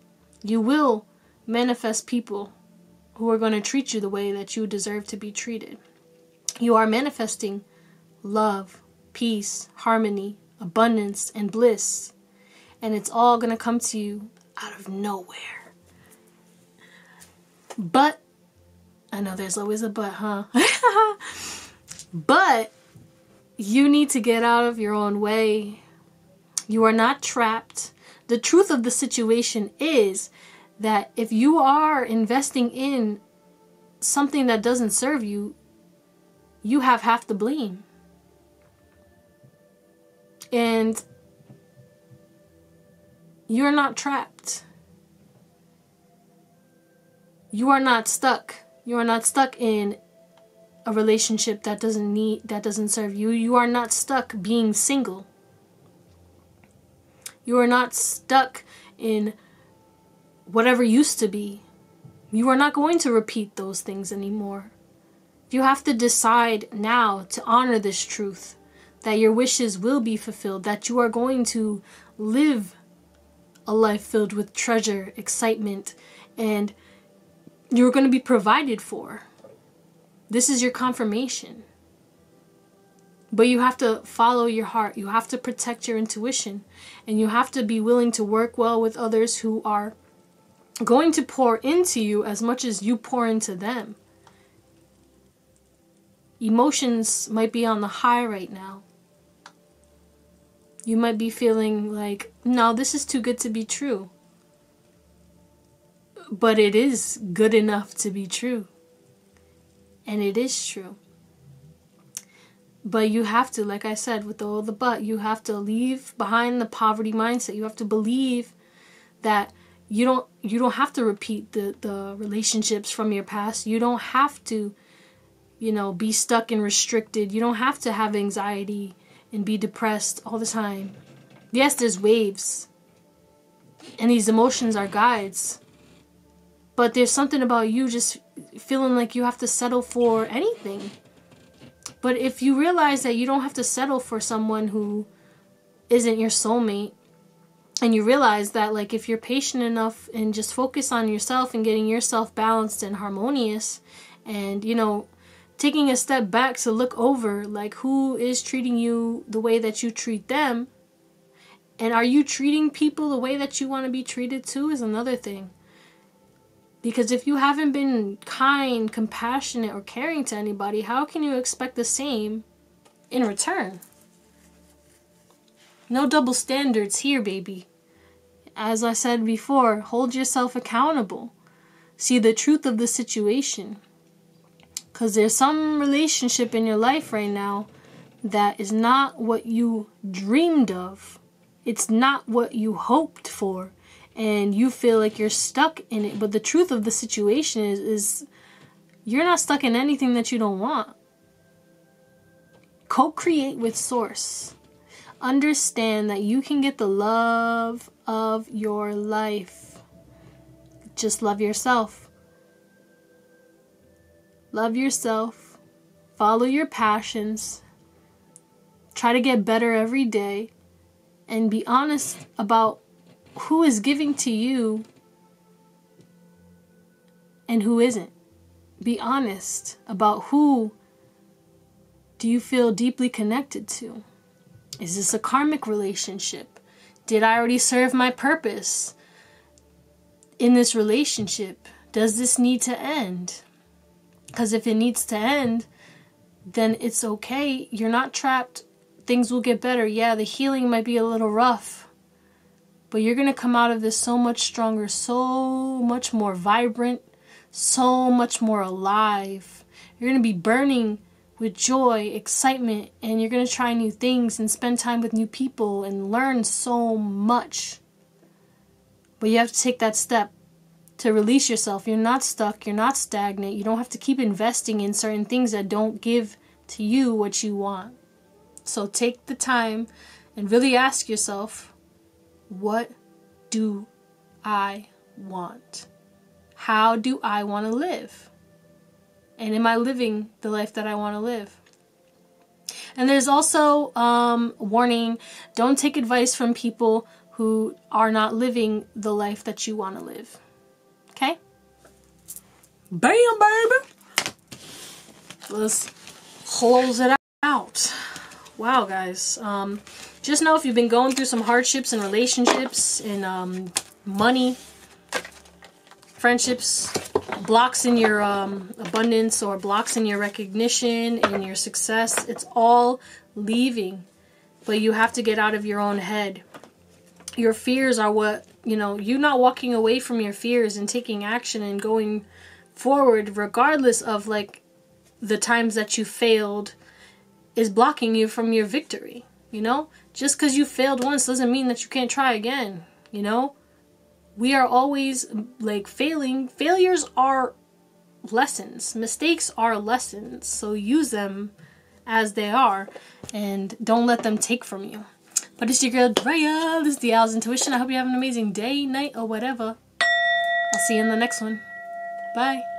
You will manifest people who are going to treat you the way that you deserve to be treated. You are manifesting love, peace, harmony, abundance, and bliss. And it's all going to come to you out of nowhere. But, I know there's always a but, huh? but, you need to get out of your own way. You are not trapped. The truth of the situation is that if you are investing in something that doesn't serve you, you have half the blame. And you're not trapped. You are not stuck. You are not stuck in a relationship that doesn't need that doesn't serve you. You are not stuck being single. You are not stuck in whatever used to be. You are not going to repeat those things anymore. You have to decide now to honor this truth that your wishes will be fulfilled, that you are going to live a life filled with treasure, excitement, and you're going to be provided for. This is your confirmation. But you have to follow your heart. You have to protect your intuition. And you have to be willing to work well with others who are going to pour into you as much as you pour into them. Emotions might be on the high right now. You might be feeling like, no, this is too good to be true. But it is good enough to be true. And it is true. But you have to, like I said, with all the but, you have to leave behind the poverty mindset. You have to believe that you don't you don't have to repeat the the relationships from your past you don't have to you know be stuck and restricted you don't have to have anxiety and be depressed all the time yes there's waves and these emotions are guides but there's something about you just feeling like you have to settle for anything. But if you realize that you don't have to settle for someone who isn't your soulmate and you realize that like if you're patient enough and just focus on yourself and getting yourself balanced and harmonious and you know taking a step back to look over like who is treating you the way that you treat them and are you treating people the way that you want to be treated too is another thing because if you haven't been kind compassionate or caring to anybody how can you expect the same in return no double standards here baby as I said before, hold yourself accountable. See the truth of the situation. Because there's some relationship in your life right now that is not what you dreamed of, it's not what you hoped for. And you feel like you're stuck in it. But the truth of the situation is, is you're not stuck in anything that you don't want. Co create with Source understand that you can get the love of your life. Just love yourself. Love yourself. Follow your passions. Try to get better every day. And be honest about who is giving to you and who isn't. Be honest about who do you feel deeply connected to. Is this a karmic relationship? Did I already serve my purpose in this relationship? Does this need to end? Because if it needs to end, then it's okay. You're not trapped. Things will get better. Yeah, the healing might be a little rough, but you're going to come out of this so much stronger, so much more vibrant, so much more alive. You're going to be burning with joy, excitement, and you're going to try new things and spend time with new people and learn so much. But you have to take that step to release yourself. You're not stuck, you're not stagnant. You don't have to keep investing in certain things that don't give to you what you want. So take the time and really ask yourself, what do I want? How do I want to live? and am I living the life that I want to live? And there's also um, warning: don't take advice from people who are not living the life that you want to live. Okay? Bam, baby. Let's close it out. Wow, guys. Um, just know if you've been going through some hardships in relationships, in um, money, friendships, blocks in your um, abundance or blocks in your recognition and your success, it's all leaving. But you have to get out of your own head. Your fears are what, you know, you not walking away from your fears and taking action and going forward, regardless of like the times that you failed, is blocking you from your victory. You know, just because you failed once doesn't mean that you can't try again. You know, we are always like failing. Failures are lessons, mistakes are lessons. So use them as they are and don't let them take from you. But it's your girl Drea. This is the Owls Intuition. I hope you have an amazing day, night, or whatever. I'll see you in the next one. Bye.